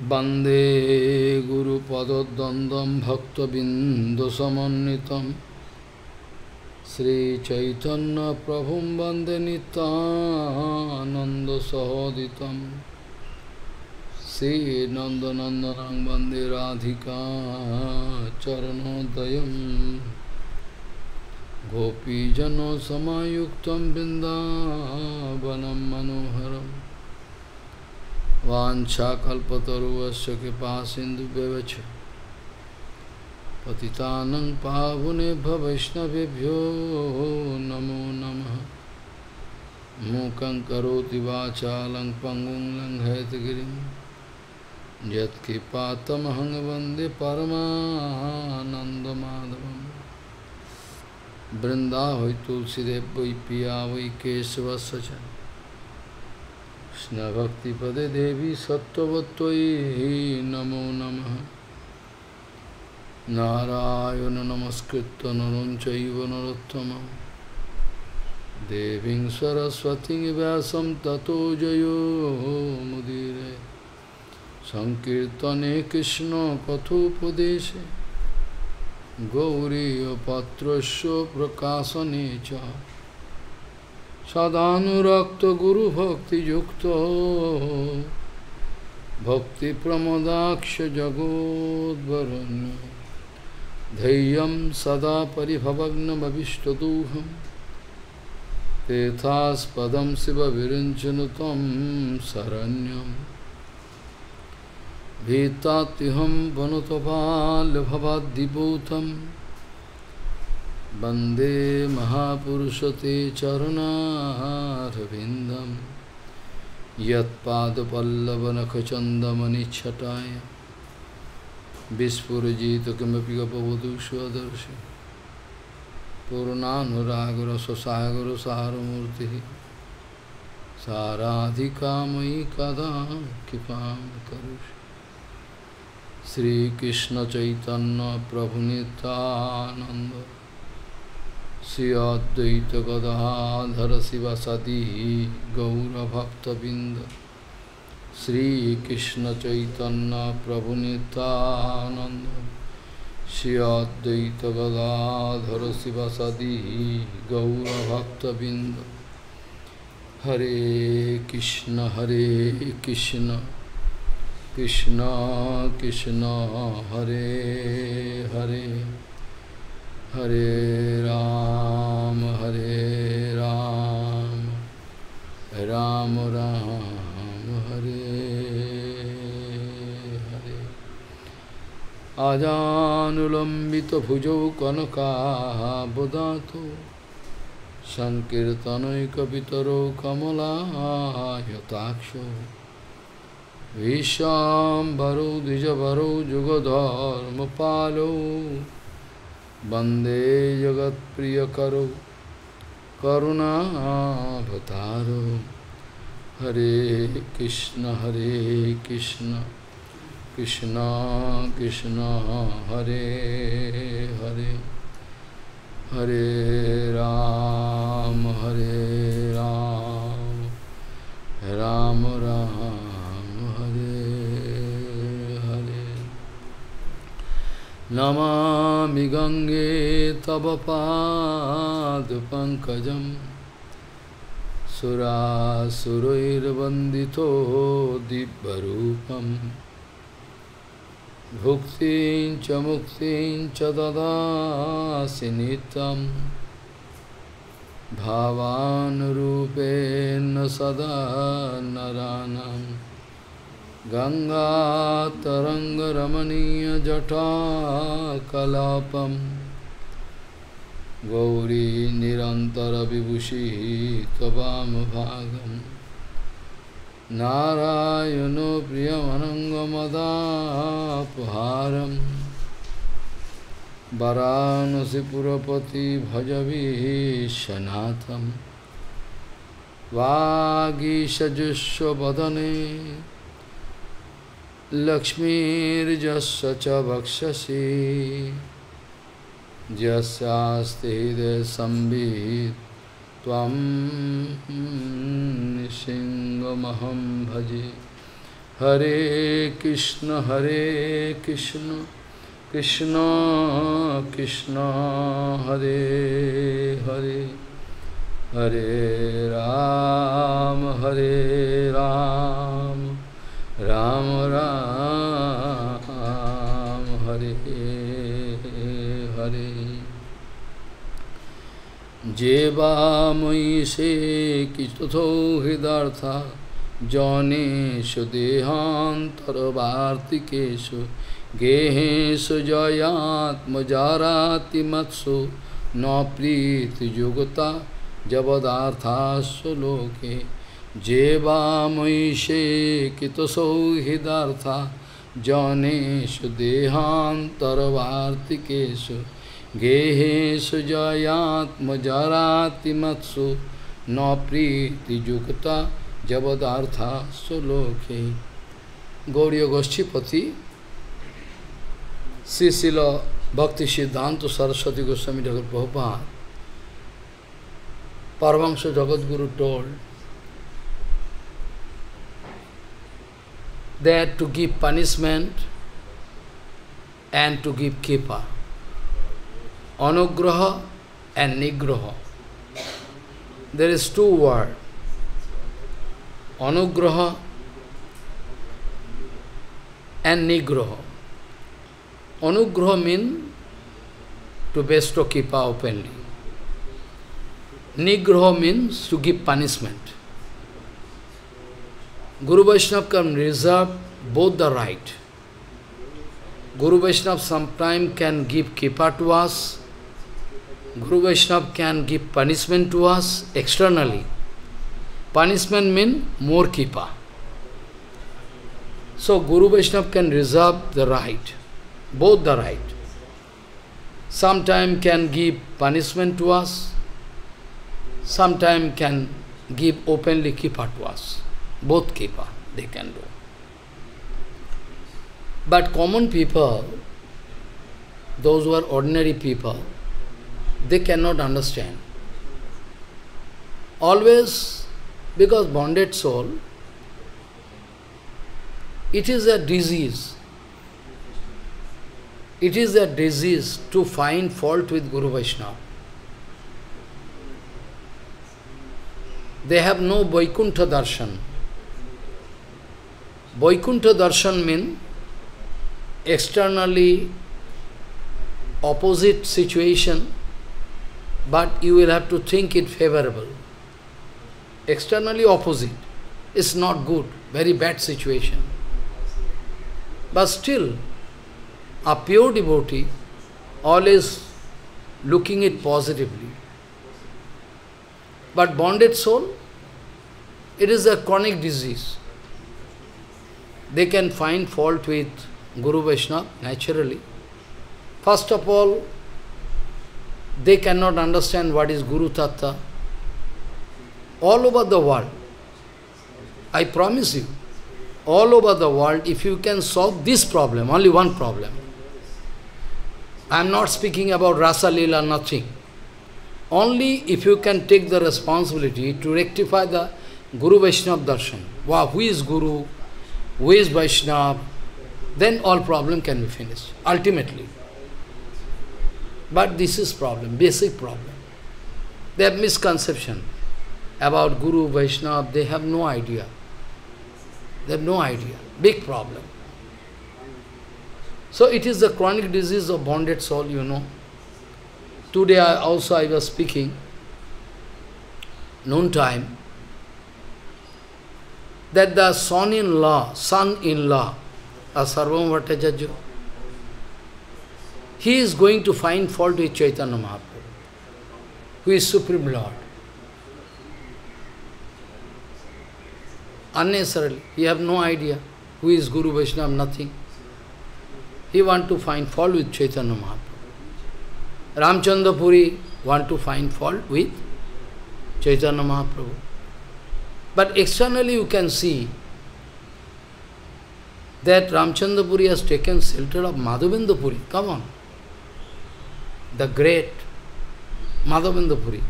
वंदे गुरुपदद्वन्द्वं भक्तबिन्दुसमन्वितं श्रीचैतन्यप्रभुं वंदे नितानन्दसहोदितं श्रीनन्दनन्दनं वंदे राधिका चरणोदयं गोपीजनसमायुक्तं बिन्दावनं मनोहरम् वाञ्छाकल्पतरुवस्य कृपा सिन्धुव्यवच पतितानं पावुनेभ्य वैष्णवेभ्यो नमो नमः। मूकं करोति वाचालं पङ्गुं लङ्घयतगिरिं। यत्कृपातमहं वंदे परमानन्दमाधवं वृन्दावै तुलसीदेव वै पिया वै केशवस्य कृष्णभक्तिपदे देवी सत्त्ववत्त्वयि नमो नमः। नारायण नमस्कृत्य नरं चैव नरोत्तमं देवीं सरस्वतीं व्यासं ततो जयो मुदीरे। सङ्कीर्तने कृष्णकथोपदेशे गौरीयपात्रस्य प्रकाशने च। सदानुरक्तगुरुभक्तियुक्तो। भक्तिप्रमदाक्षजगोद्वरन्। धैर्यं सदा परिभवग्नभविष्टदूहं तेथास्पदं शिवविरञ्जनु त्वं शरण्यं भीतात्यहं वनुतपाल्भवाद्दिभूतम्। वंदे महापुरुषते चरुणारविन्दं यत्पादपल्लवनखचन्दमनिच्छटाय। विस्फुरजित किमपि गपवधू स्वदर्शि पूर्णानुरागरससागरसारमूर्तिः। साराधिकामयि कदा कृपां करुषि श्रीकृष्णचैतन्यप्रभुनितानन्द। श्री अद्वैत गदाधर शिवसदी गौरभक्तबिंद श्रीकृष्ण चैतन्य प्रभु नित्यानंद श्री अद्वैत गदाधर गौरभक्तबिंद हरे कृष्ण हरे कृष्ण कृष्ण कृष्ण, हरे हरे। अजानुलम्बितभुजौ कनकाबुदातो सङ्कीर्तनैकपितरौ कमलायताक्षो। विशाम्भरौ द्विजभरौ जुगधर्मपालौ। वंदे जगत्प्रियकरौ करुणाभतारौ हरे कृष्ण हरे कृष्ण। कृष्ण कृष्ण, हरे हरे। हरे राम हरे राम। राम राम, हरे हरे। नमामि गङ्गे तव पादपङ्कजं सुरासुरैर्वन्दितो दिव्यरूपं भुक्तिं च मुक्तिं च ददासि नित्यं भावानुरूपेण सदा नराणाम् गङ्गातरङ्गरमणीयजटाकलापं गौरी निरन्तरविभूषिः त्ववामभागं नारायणो प्रियमनङ्गमदापहारं वरानसिपुरपति भजवीशनाथं वागीषजुष्वदने लक्ष्मीर्जस्य च वक्षसि यस्यास्ति हृदयसंवित् सिंह भजे। हरे कृष्ण हरे कृष्ण कृष्ण कृष्ण, हरे हरे। हरे राम हरे राम राम राम। जेवामयि से कितथो हृदर्था जनेषु देहान्तरवार्तिकेषु गेहेषु जयात्मजारातिमत्सु न प्रीतियुगता जवदार्थास्व लोके जेवामयि से कितसौ हृदर्था जनेषु देहान्तरवार्तिकेषु गेहेषु जयात्मजरातिमत्सु न प्रीतियुक्ता जबदार्था सुलोके गौरी गोष्ठीपति श्री शिल भक्ति सिद्धांत Saraswati Goswami Thakur Prabhupada Paramahansa Jagadguru told that to give punishment and to give kipa. Anugraha and Nigraha. There is two words. Anugraha and Nigraha. Anugraha means to bestow Kipa openly. Nigraha means to give punishment. Guru Vaishnava can reserve both the right. Guru Vaishnava sometime can give Kipa to us, Guru Vaishnava can give punishment to us externally. Punishment means more kripa. So Guru Vaishnava can reserve the right, both the right. Sometime can give punishment to us, sometime can give openly kripa to us. Both kripa they can do. But common people, those who are ordinary people, they cannot understand. Always, because bonded soul, it is a disease. It is a disease to find fault with Guru Vaishnava. They have no Vaikuntha darshan. Vaikuntha darshan means externally opposite situation but you will have to think it favorable. Externally opposite. It's not good, very bad situation. But still, a pure devotee always looking it positively. But bonded soul, it is a chronic disease. They can find fault with Guru Vaishnava naturally. First of all, they cannot understand what is Guru Tattva. All over the world, I promise you, all over the world, if you can solve this problem, only one problem. I am not speaking about Rasa Leela, nothing. Only if you can take the responsibility to rectify the Guru Vaishnava darshan. Wow, who is Guru? Who is Vaishnava? Then all problem can be finished, ultimately. But this is problem, basic problem. They have misconception about Guru, Vaishnava, they have no idea. They have no idea. Big problem. So it is the chronic disease of bonded soul, you know. Today I also I was speaking, noon time, that the son-in-law, son-in-law, a Sarvabhauma Bhattacharya, he is going to find fault with Chaitanya Mahaprabhu, who is Supreme Lord. Unnecessarily, he have no idea who is Guru Vaishnava, nothing. He want to find fault with Chaitanya Mahaprabhu. Ramchandra Puri want to find fault with Chaitanya Mahaprabhu. But externally you can see that Ramchandra Puri has taken shelter of Madhavendra Puri. Come on. The great Madhavendra Puri.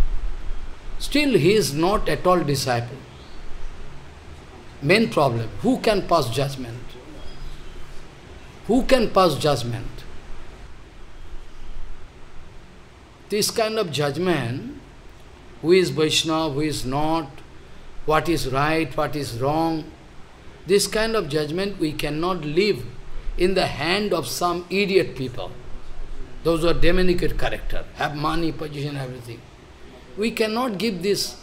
Still he is not at all disciple. main problem. Who can pass judgment? Who can pass judgment? This kind of judgment, who is Vaishnava, who is not, what is right, what is wrong, this kind of judgment we cannot leave in the hand of some idiot people. Those who are demonic character, have money, position, everything. We cannot give this,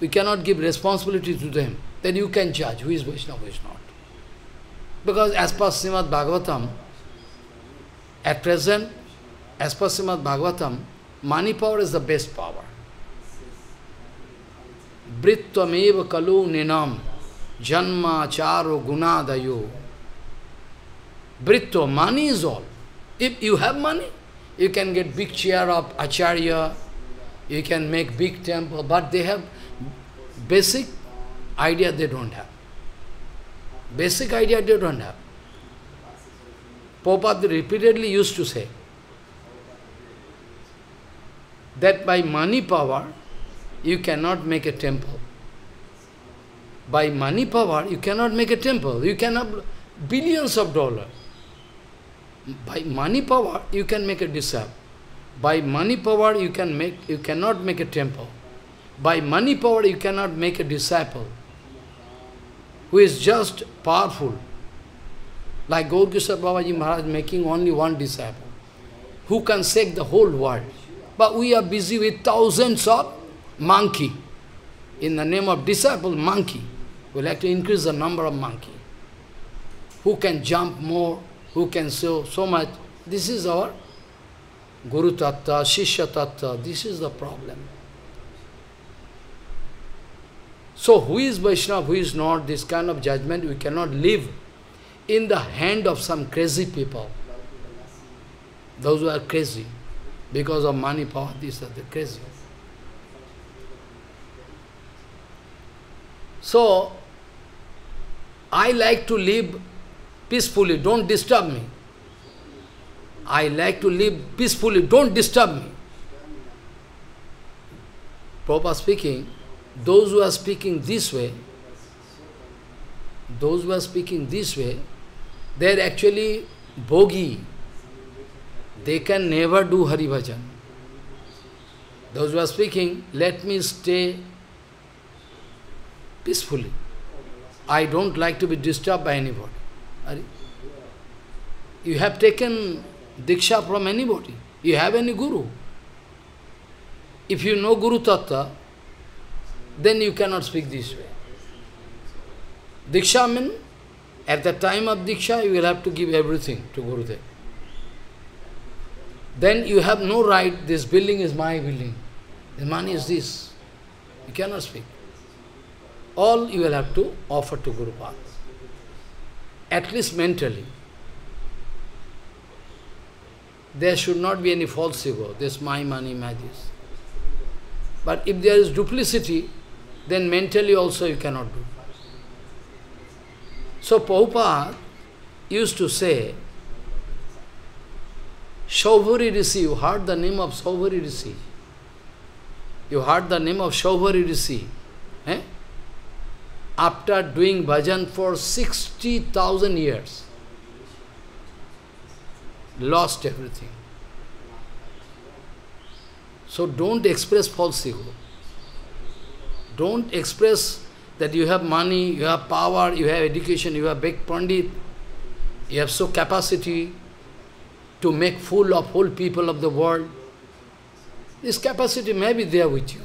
we cannot give responsibility to them. Then you can judge who is Vaishnava, who is not. Because as per Srimad Bhagavatam, at present, as per Srimad Bhagavatam, money power is the best power. Brittvameva kalu ninam janma charo gunadayo. Britva, money is all. If you have money, you can get big chair of acharya, you can make big temple, but they have basic idea they don't have. Basic idea they don't have. Prabhupada repeatedly used to say that by money power, you cannot make a temple. By money power, you cannot make a temple. You can have billions of dollars. By money power, you can make a disciple. By money power, you can make you cannot make a temple. By money power, you cannot make a disciple who is just powerful. Like Gaurkishore Babaji Maharaj making only one disciple, who can shake the whole world. But we are busy with thousands of monkey. In the name of disciple, monkey. We like to increase the number of monkey. Who can jump more, who can show so much. This is our Guru Tattva, Shishya Tattva. This is the problem. So who is Vaishnava, who is not, this kind of judgment we cannot live in the hand of some crazy people. Those who are crazy because of money, power, these are the crazy. So, I like to live peacefully, don't disturb me. I like to live peacefully, don't disturb me. Prabhupada speaking, those who are speaking this way, those who are speaking this way, they are actually bhogi. They can never do Hari Bhajan. Those who are speaking, let me stay peacefully. I don't like to be disturbed by anybody. You have taken Diksha from anybody. You have any Guru. If you know Guru Tattva, then you cannot speak this way. Diksha means, at the time of Diksha, you will have to give everything to Gurudev. Then you have no right, this building is my building. The money is this. You cannot speak. All you will have to offer to Guru Path. At least mentally. There should not be any false ego. This my money, my this. But if there is duplicity, then mentally also you cannot do. So Prabhupada used to say, Shaubhari Rishi, you heard the name of Shaubhari Rishi. You heard the name of Shaubhari Rishi. Eh? After doing bhajan for 60,000 years, lost everything. So don't express false ego. Don't express that you have money, you have power, you have education, you have big pandit, you have so capacity to make fool of whole people of the world. This capacity may be there with you.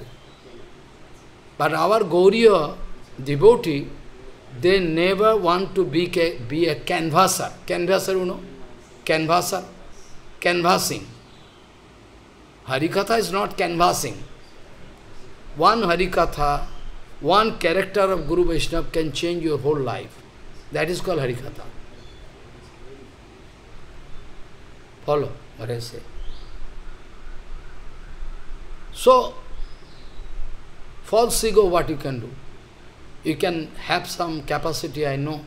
But our Gauriya devotee, they never want to be be a canvasser. Canvasser, you know? Canvasser. Canvassing. Harikatha is not canvassing. One Harikatha, one character of Guru Vaishnava can change your whole life. That is called Harikatha. Follow what I say. So, false ego, what you can do? You can have some capacity, I know.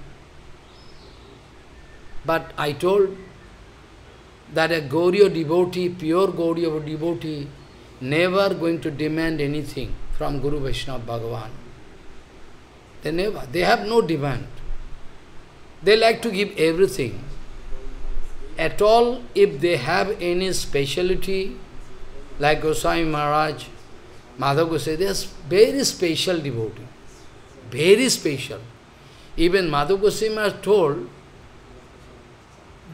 But I told that a Gauriya devotee, pure Gauriya devotee, never going to demand anything from Guru Vaishnava Bhagavan. They never. They have no demand. They like to give everything. At all, if they have any speciality, like Goswami Maharaj, Madhav Goswami, they are very special devotee. Very special. Even Madhav Goswami has told,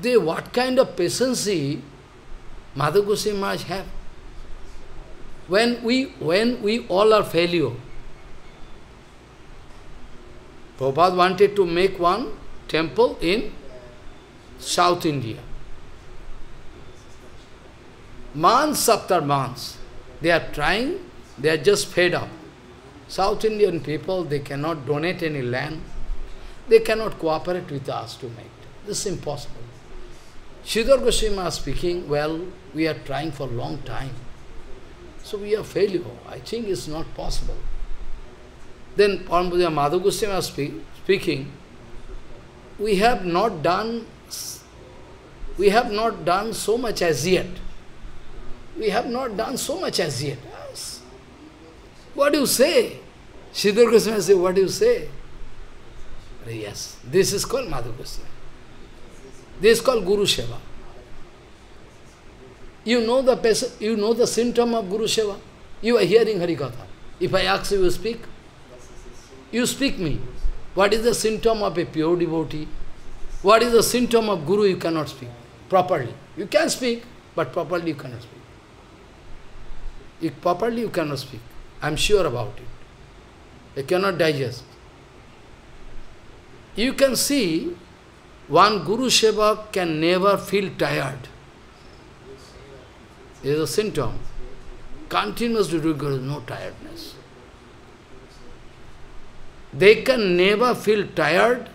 they what kind of patience Madhav Goswami have. When we, when we all are failure, Prabhupada wanted to make one temple in South India. Months after months, they are trying, they are just fed up. South Indian people, they cannot donate any land. They cannot cooperate with us to make. This is impossible. Sridhar Goswami is speaking, well, we are trying for a long time. So we are failure. I think it's not possible. Then Paramapuja Madhu Goswami speaking, we have not done we have not done so much as yet. We have not done so much as yet. What do you say? Sridhar Goswami say, what do you say? Yes, this is called Madhu Goswami. This is called Guru Seva. You know the you know the symptom of Guru Seva. You are hearing Harikatha. If I ask you to speak, you speak me. What is the symptom of a pure devotee? What is the symptom of Guru? You cannot speak properly. You can speak, but properly you cannot speak. If properly you cannot speak. I am sure about it. You cannot digest. You can see one Guru Seva can never feel tired. It is a symptom. Continuously do Guru, no tiredness. They can never feel tired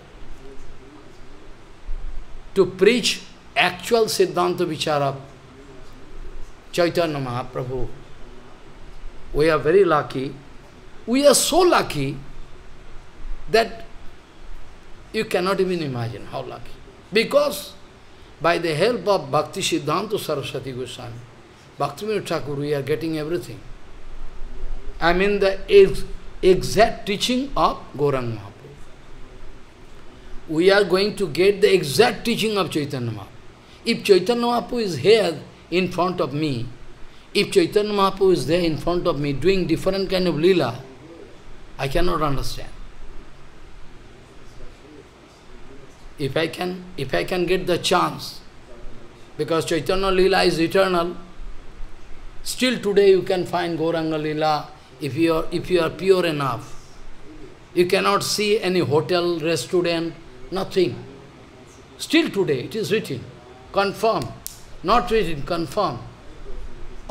to preach actual Siddhanta Vichara Chaitanya Mahaprabhu. We are very lucky. We are so lucky that you cannot even imagine how lucky. Because by the help of Bhakti Siddhanta Saraswati Goswami, Bhaktivinoda Thakur, we are getting everything. I mean the ex exact teaching of Gauranga Mahaprabhu. We are going to get the exact teaching of Chaitanya Mahaprabhu. If Chaitanya Mahaprabhu is here in front of me, if Chaitanya Mahaprabhu is there in front of me doing different kind of lila, I cannot understand. If I can, if I can get the chance, because Chaitanya Lila is eternal, still today you can find Gauranga Lila if you are, if you are pure enough. You cannot see any hotel, restaurant, nothing. Still today it is written, confirm, not written, confirm.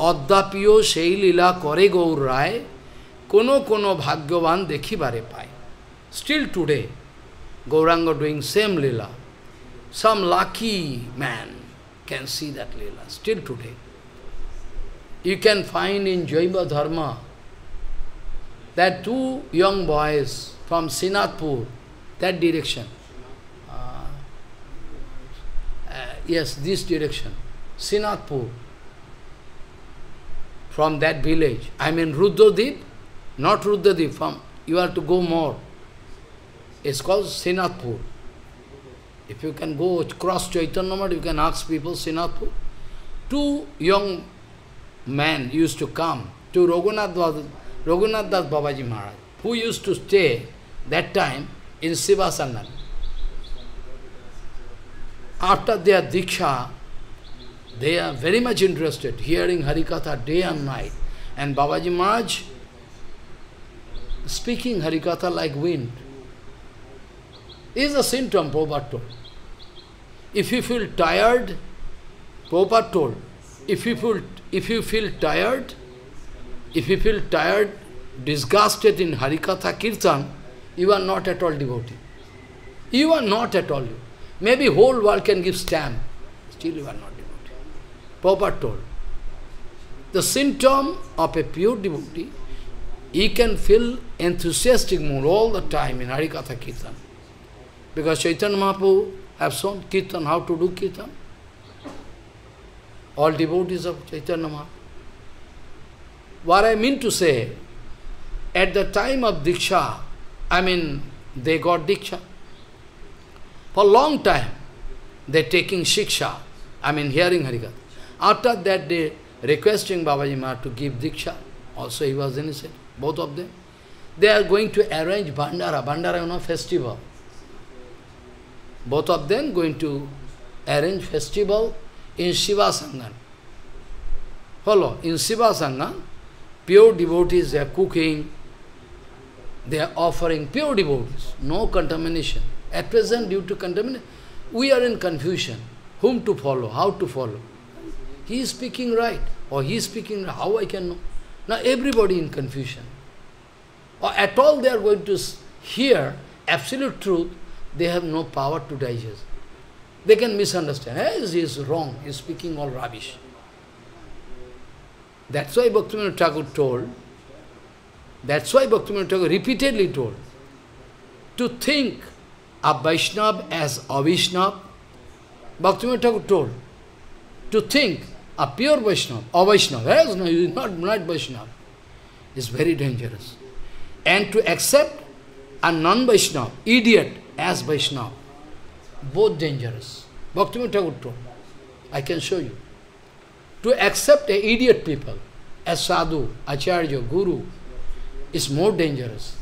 অদ্যাপিও সেই লীলা করে গৌরায় কোনো কোনো ভাগ্যবান দেখিবারে পায় still today Gauranga doing same lila. Some lucky man can see that lila, still today. You can find in Jaiva Dharma that two young boys from Sinathpur, that direction, uh, uh, yes, this direction, Sinathpur, from that village, I mean Ruddradip, not Ruddradip, from, you have to go more, it's called Sinathpur. If you can go across Chaitanya you can ask people Sinathpur. Two young men used to come to Raghunath, Raghunath Das Babaji Maharaj, who used to stay that time in Sivasangan. After their Diksha, they are very much interested, hearing Harikatha day and night. And Babaji Maharaj speaking Harikatha like wind is a symptom, Prabhupada told. If you feel tired, Prabhupada told, if you feel, if you feel tired, if you feel tired, disgusted in Harikatha Kirtan, you are not at all devotee. You are not at all. Maybe whole world can give stamp, still you are not devotee. Prabhupada told. The symptom of a pure devotee, he can feel enthusiastic mood all the time in Harikatha Kirtan. Because Chaitanya Mahaprabhu have shown Kirtan, how to do Kirtan. All devotees of Chaitanya Mahaprabhu. What I mean to say, at the time of Diksha, I mean, they got Diksha. For long time, they're taking Shiksha, I mean, hearing Harikatha. After that, they requesting Babaji Maharaj to give Diksha. Also, he was innocent, both of them. They are going to arrange Bhandara, Bhandara, you know, festival. Both of them going to arrange festival in Shiva Sangan. Follow, in Shiva Sangan, pure devotees, they are cooking, they are offering pure devotees, no contamination. At present, due to contamination, we are in confusion. Whom to follow, how to follow. He is speaking right, or he is speaking how I can know. Now everybody in confusion. Or at all they are going to hear absolute truth, they have no power to digest. They can misunderstand. Eh, hey, he is wrong, he is speaking all rubbish. That's why Bhaktivinoda Thakur told, that's why Bhaktivinoda Thakur repeatedly told, to think a Vaishnava as a Vaishnava, Bhaktivinoda Thakur told, to think a pure Vaishnava, a Vaishnava, yes, eh, no, he is not, not Vaishnava, is very dangerous. And to accept a non-Vaishnava, idiot, as Vaishnava, both dangerous. Bhaktivinoda Thakur told, I can show you. To accept a idiot people as sadhu, acharya, guru, is more dangerous.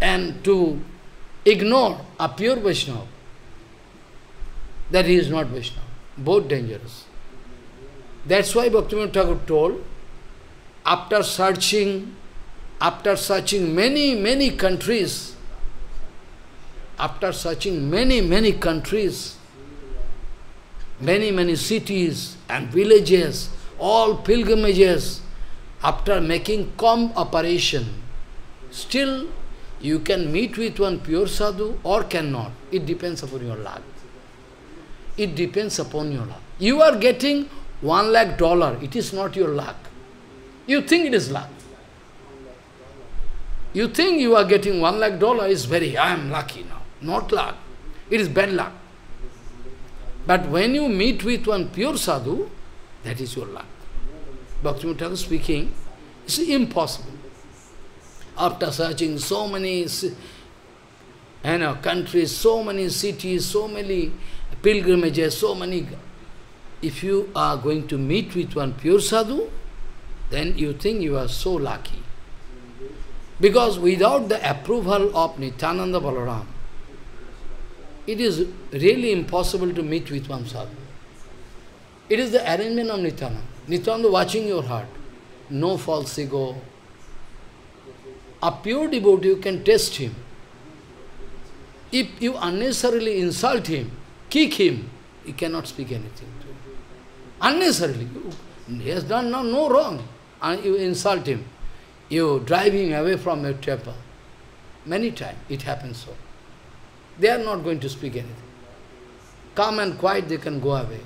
And to ignore a pure Vaishnava, that he is not Vaishnava. Both dangerous. That's why Bhaktivinoda Thakur told, after searching, after searching many, many countries, after searching many, many countries, many, many cities and villages, all pilgrimages, after making com operation, still you can meet with one pure sadhu or cannot. It depends upon your luck. It depends upon your luck. You are getting one lakh dollar, it is not your luck. You think it is luck. You think you are getting one lakh dollar is very, I am lucky now. Not luck. It is bad luck. But when you meet with one pure sadhu, that is your luck. Bhakti Thakur speaking, it's impossible. After searching so many you know, countries, so many cities, so many pilgrimages, so many... If you are going to meet with one pure sadhu, then you think you are so lucky. Because without the approval of Nityananda Balaram, it is really impossible to meet with one sadhu. It is the arrangement of Nityananda. Nityananda watching your heart. No false ego. A pure devotee, you can test him. If you unnecessarily insult him, kick him, he cannot speak anything to you. Unnecessarily. He has done no, no wrong. And you insult him. You drive him away from your temple. Many times it happens so. They are not going to speak anything. Calm and quiet, they can go away.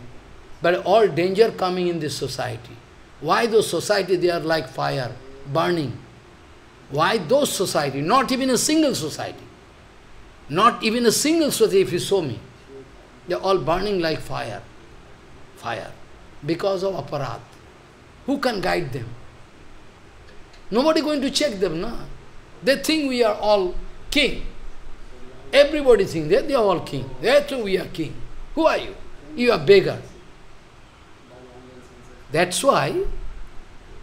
But all danger coming in this society. Why those society, they are like fire, burning. Why those society? Not even a single society. Not even a single society, if you saw me. They are all burning like fire. Fire. Because of aparadh. Who can guide them? Nobody going to check them, no? They think we are all king. Everybody thinks that they are all king. Too we are king. Who are you? You are beggar. That's why,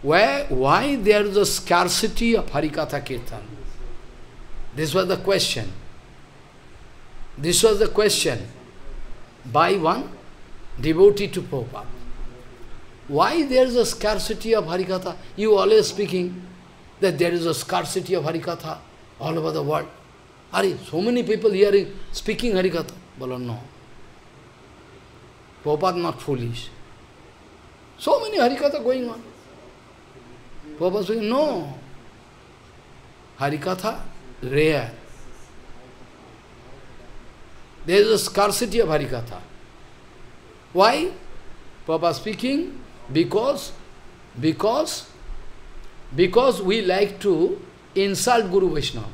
why, why there is a scarcity of Harikatha Kirtan? This was the question. This was the question by one devotee to Prabhupada. Why there is a scarcity of Harikatha? You always speaking that there is a scarcity of Harikatha all over the world. Are so many people hearing, speaking Harikatha? Well, no. Prabhupada not foolish. So many Harikatha going on. Prabhupada saying, no. Harikatha, rare. There is a scarcity of Harikatha. Why? Prabhupada speaking, because, because, because we like to insult Guru Vaishnava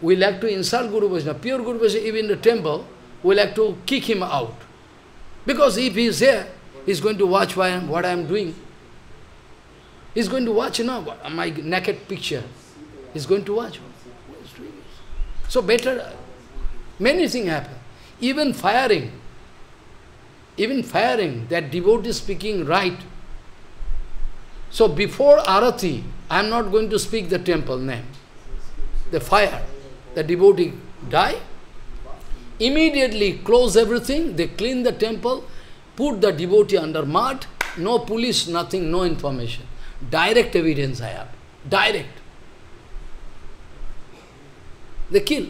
we like to insult Guru Vaishnava, pure Guru Vaishnava, even in the temple, we like to kick him out. Because if he is here, he is going to watch what I am, what I am doing. He is going to watch, you know, my naked picture. He is going to watch. So better, many things happen. Even firing, even firing, that devotee speaking right. So before arati, I am not going to speak the temple name. The fire, the devotee die, immediately close everything, they clean the temple, put the devotee under mud, no police, nothing, no information. Direct evidence I have. Direct. They kill.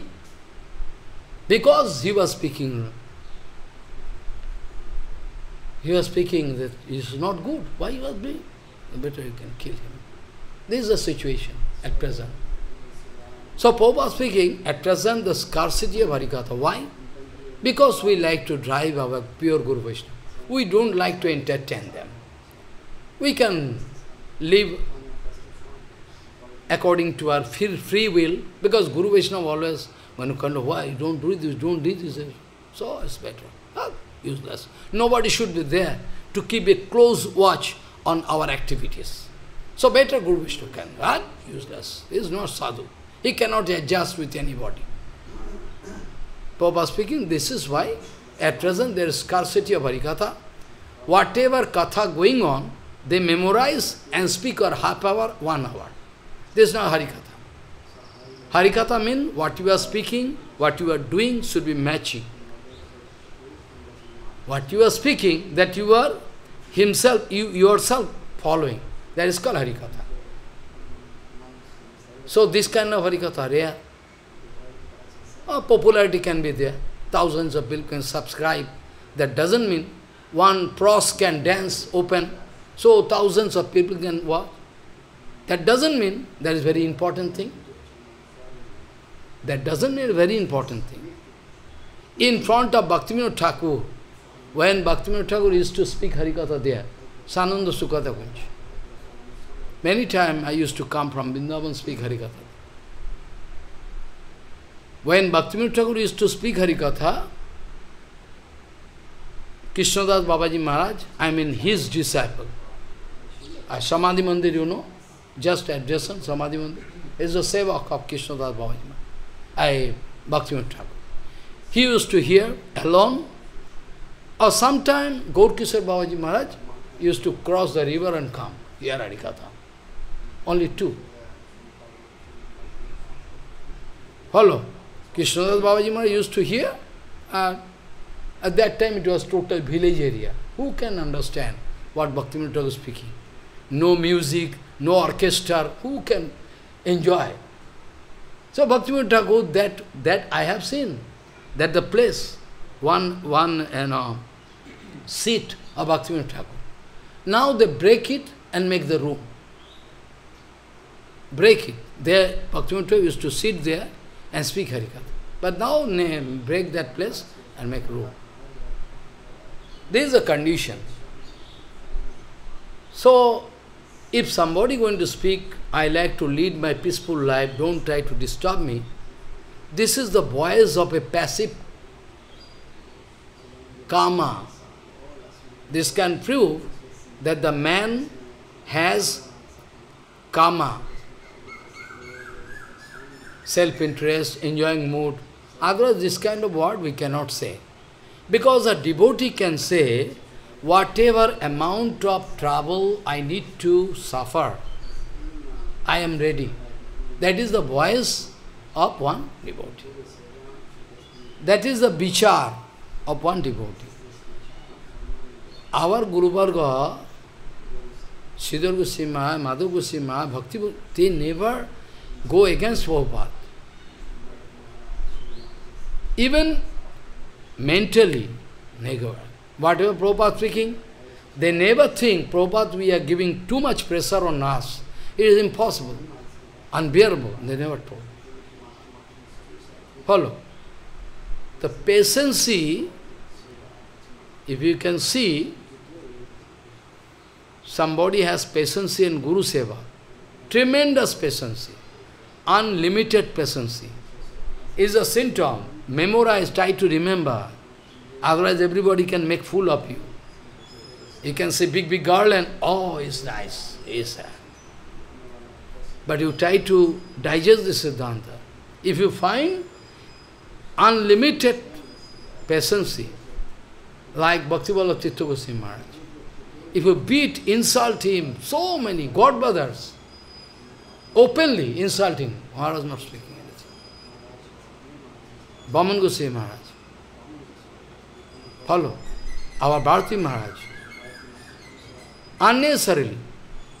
Because he was speaking. He was speaking that is not good. Why he was doing? Better you can kill him. This is the situation at present. So Prabhupada speaking, at present the scarcity of Harikatha. Why? Because we like to drive our pure Guru Vaishnava. We don't like to entertain them. We can live according to our free will, because Guru Vaishnava always, to, why, don't do this, don't do this, so it's better. Ah, useless. Nobody should be there to keep a close watch on our activities. So better Guru Vishnu can, ah, useless. He is not sadhu. He cannot adjust with anybody. Papa speaking, this is why at present there is scarcity of Harikatha. Whatever katha going on, they memorize and speak for half hour, one hour. This is not Harikatha. Harikatha means what you are speaking, what you are doing should be matching. What you are speaking, that you are himself, you yourself following. That is called Harikatha. So this kind of Harikatha, rare. Oh, popularity can be there. Thousands of people can subscribe. That doesn't mean one pros can dance open. So thousands of people can watch. That doesn't mean that is very important thing. That doesn't mean very important thing. In front of Bhaktivinoda Thakur, when Bhaktivinoda Thakur used to speak Harikatha there, Swananda Sukhada Kunj. Many times I used to come from Vrindavan speak Harikatha. When Bhaktivinoda Thakur used to speak Harikatha, Krishnadas Babaji Maharaj, I mean his disciple, uh, Samadhi Mandir, you know, just adjacent Samadhi Mandir, is a sevak of Krishnadas Babaji I Bhaktivinoda Thakur. He used to hear alone, or sometime Gaurkishore Babaji Maharaj used to cross the river and come, hear Harikatha. Only two. Follow. Krishnadas Babaji Maharaj used to hear, and at that time it was total village area. Who can understand what Bhaktivinoda Thakur is speaking? No music, no orchestra, who can enjoy? So Bhaktivinoda Thakur, that, that I have seen, that the place, one, one you know, seat of Bhaktivinoda Thakur. Now they break it and make the room. Break it. There, Bhaktivinoda used to sit there and speak Harikatha. But now they break that place and make room. This is a condition. So, if somebody going to speak, I like to lead my peaceful life, don't try to disturb me, this is the voice of a passive karma. This can prove that the man has karma, self-interest, enjoying mood. Otherwise, this kind of word we cannot say. Because a devotee can say, whatever amount of trouble I need to suffer, I am ready. That is the voice of one devotee. That is the bichar of one devotee. Our Guru Varga, Sridhar Goswami, Madhav Goswami, Bhakti, they never go against Prabhupada. Even mentally, never. Whatever Prabhupada speaking, they never think, Prabhupada, we are giving too much pressure on us. It is impossible, unbearable. They never told. Follow. The patience, if you can see, somebody has patience in Guru Seva, tremendous patience, unlimited patience, is a symptom. Memorize, try to remember. Otherwise everybody can make fool of you. You can say big, big girl and, oh, it's nice, sad. But you try to digest the Siddhanta. If you find unlimited patience, like Bhaktivala Chitta Goswami Maharaj. If you beat, insult him, so many God brothers, openly insulting, Maharaj not speaking anything. Bhaman Goswami Maharaj. Follow. Our Bharati Maharaj. Unnecessarily.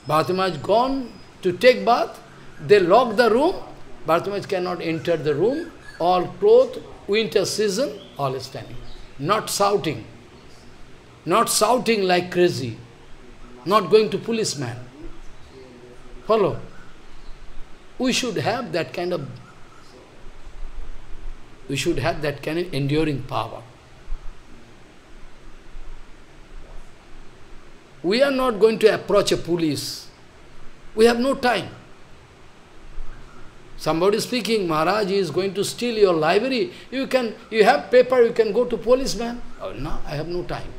Bharati Maharaj gone to take bath, they lock the room, Bharati Maharaj cannot enter the room, all clothed, winter season, all standing. Not shouting. Not shouting like crazy. Not going to policeman. Follow. We should have that kind of we should have that kind of enduring power. We are not going to approach a police. We have no time. Somebody speaking, Maharaj is going to steal your library. You can, you have paper, you can go to policeman. Oh, no, I have no time.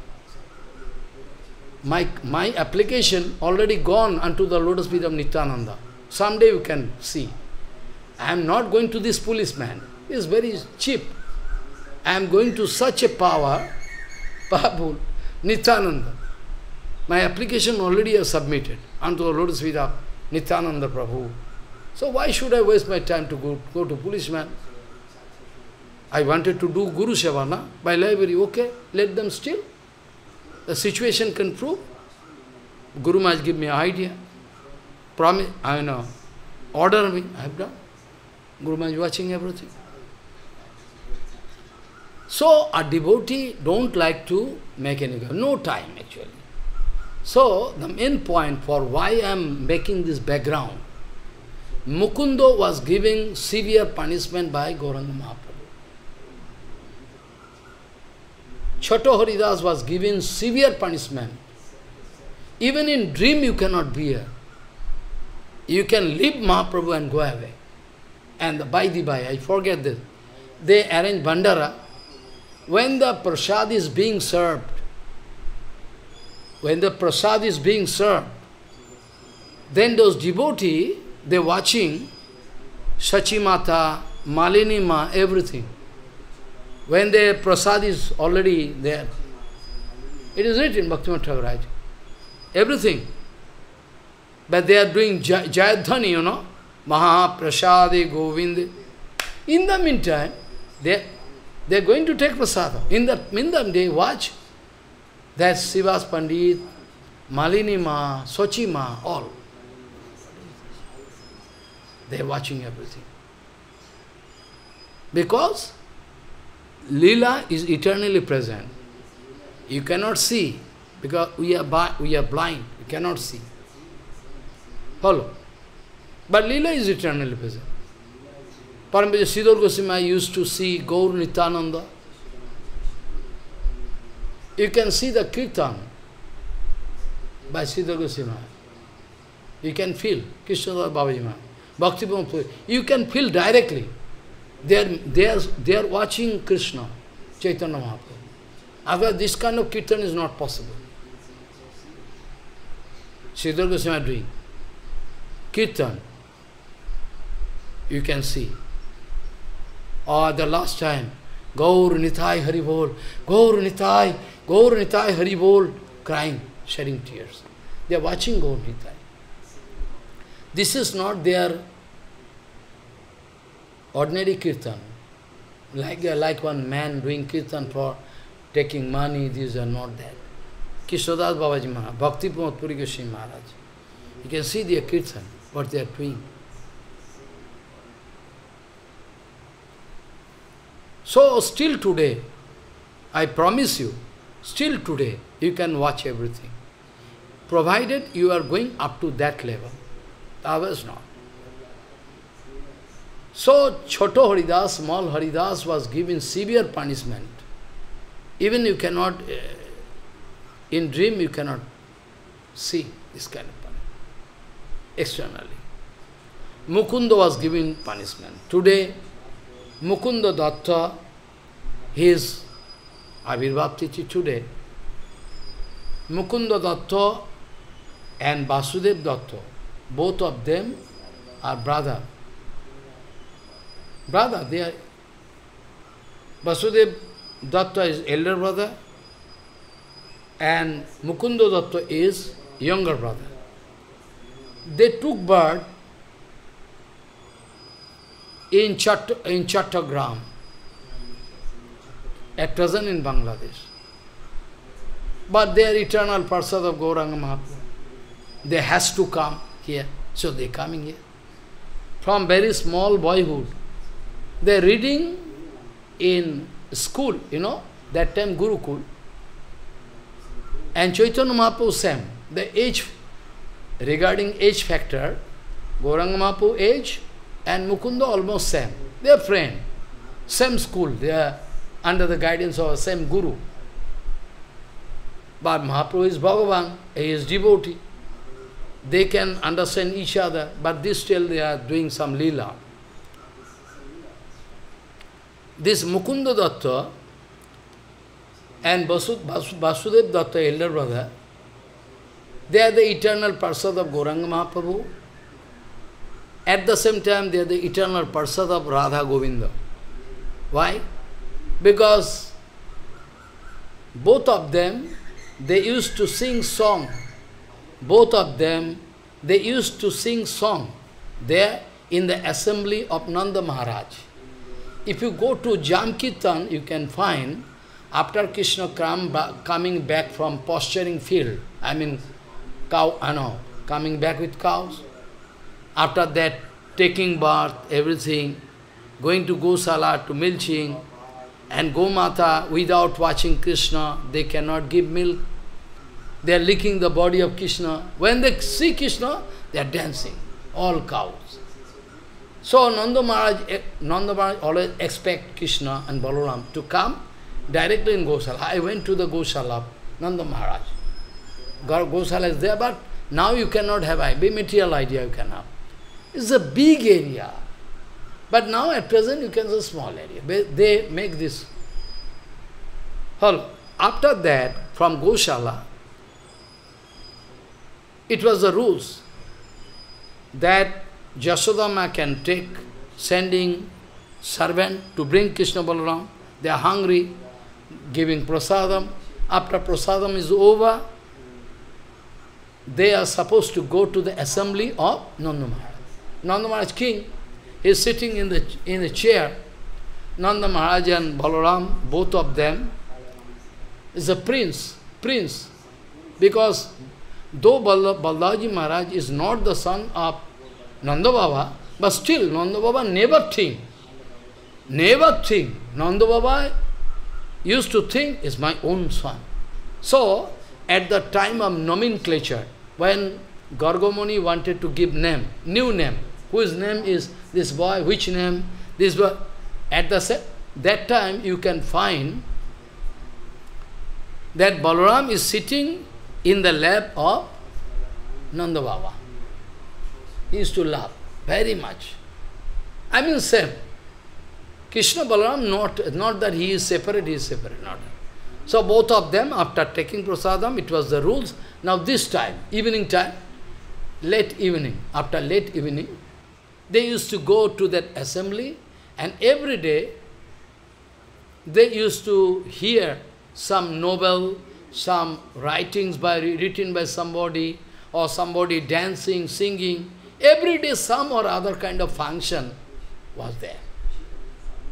My, my application already gone unto the lotus feet of Nityananda. Someday you can see. I am not going to this policeman. He is very cheap. I am going to such a power, Prabhu, Nityananda. My application already is submitted unto the lotus feet of Nityananda Prabhu. So why should I waste my time to go, go to policeman? I wanted to do Guru Sevana by library. Okay, let them steal. The situation can prove. Guru Maharaj give me an idea. Promise, I know. Order me, I have done. Guru Maharaj watching everything. So, a devotee don't like to make any... No time, actually. So, the main point for why I am making this background, Mukundo was giving severe punishment by Gauranga Mahaprabhu. Choto Haridas was given severe punishment. Even in dream you cannot bear. You can leave Mahaprabhu and go away. And by the by, I forget this. They arrange Bhandara. When the prasad is being served, when the prasad is being served, then those devotees, they watching Sachimata, Malini Ma, everything. When the prasad is already there, it is written Bhaktivinoda Thakur everything. But they are doing Jayadhvani, you know, Maha Prasadi Govind. In the meantime, they, they are going to take prasada. In the meantime, they watch that Srivas Pandit, Malini Ma, Sochi Ma, all. They are watching everything. Because Lila is eternally present. You cannot see, because we are, we are blind, we cannot see. Follow. But Lila is eternally present. Paramahansa Sridhar Goswami used to see Gaur Nityananda. You can see the kirtan by Sridhar Goswami. You can feel Krishna Babaji. Bhakti You can feel directly. They are, they are, they are watching Krishna, Chaitanya Mahaprabhu. Otherwise, this kind of kirtan is not possible. Sridhar Goswami doing. Kirtan, you can see. Or the last time, Gaur Nitai Haribol, Gaur Nitai, Gaur Nitai Haribol, crying, shedding tears. They are watching Gaur Nitai. This is not their ordinary kirtan. Like, uh, like one man doing kirtan for taking money, these are not that. Kishodas Babaji Maharaj, Bhakti Pramod Puri Maharaj. You can see their kirtan, what they are doing. So still today, I promise you, still today, you can watch everything. Provided you are going up to that level. Others not. So, Choto Haridas, small Haridas was given severe punishment. Even you cannot, uh, in dream you cannot see this kind of punishment, externally. Mukunda was given punishment. Today, Mukunda Datta, his Avirbhav Tithi today, Mukunda Datta and Vasudev Datta, both of them are brother. Brother, they are Vasudev Datta is elder brother and Mukunda Datta is younger brother. They took birth in, Chat in at present in Bangladesh. But they are eternal Parsad of Gauranga Mahaprabhu. They has to come here, so they coming here. From very small boyhood, they reading in school, you know, that time Gurukul. And Chaitanya Mahaprabhu same. The age, regarding age factor, Gauranga Mahaprabhu age and Mukunda almost same. They are friend, same school, they are under the guidance of the same Guru. But Mahaprabhu is Bhagavan, he is devotee. They can understand each other, but this still they are doing some lila. This Mukunda Datta and Vasudev Datta, elder brother, they are the eternal Parsad of Gauranga Mahaprabhu. At the same time, they are the eternal Parsad of Radha Govinda. Why? Because both of them, they used to sing song. Both of them, they used to sing song there in the assembly of Nanda Maharaj. If you go to Jamkirtan, you can find, after Krishna coming back from posturing field, I mean, cow, I know, coming back with cows, after that, taking bath, everything, going to Gosala, to milching, and Gomata, without watching Krishna, they cannot give milk. They are licking the body of Krishna. When they see Krishna, they are dancing, all cows. So Nanda Maharaj, eh, Nanda Maharaj always expect Krishna and Balaram to come directly in Gosala. I went to the Gosala, Nanda Maharaj. Gosala is there, but now you cannot have a material idea you can have. It's a big area. But now at present you can a small area. They make this. Well, after that, from Goshala, it was the rules that Jasodama can take, sending servant to bring Krishna Balaram. They are hungry, giving prasadam. After prasadam is over, they are supposed to go to the assembly of Nanda Maharaj. Nanda Maharaj king is sitting in the in a chair. Nanda Maharaj and Balaram, both of them, is a prince, prince. Because though Balaji Maharaj is not the son of Nanda Baba, but still Nanda Baba never think, never think. Nanda Baba used to think is my own son. So, at the time of nomenclature, when Gargamuni wanted to give name, new name, whose name is this boy, which name, this boy. At the that time you can find that Balaram is sitting in the lap of Nanda Baba. He used to laugh very much. I mean same. Krishna Balaram, not, not that he is separate, he is separate, not. So both of them, after taking prasadam, it was the rules. Now this time, evening time, late evening, after late evening, they used to go to that assembly and every day they used to hear some novel, some writings by written by somebody or somebody dancing, singing. Every day some or other kind of function was there.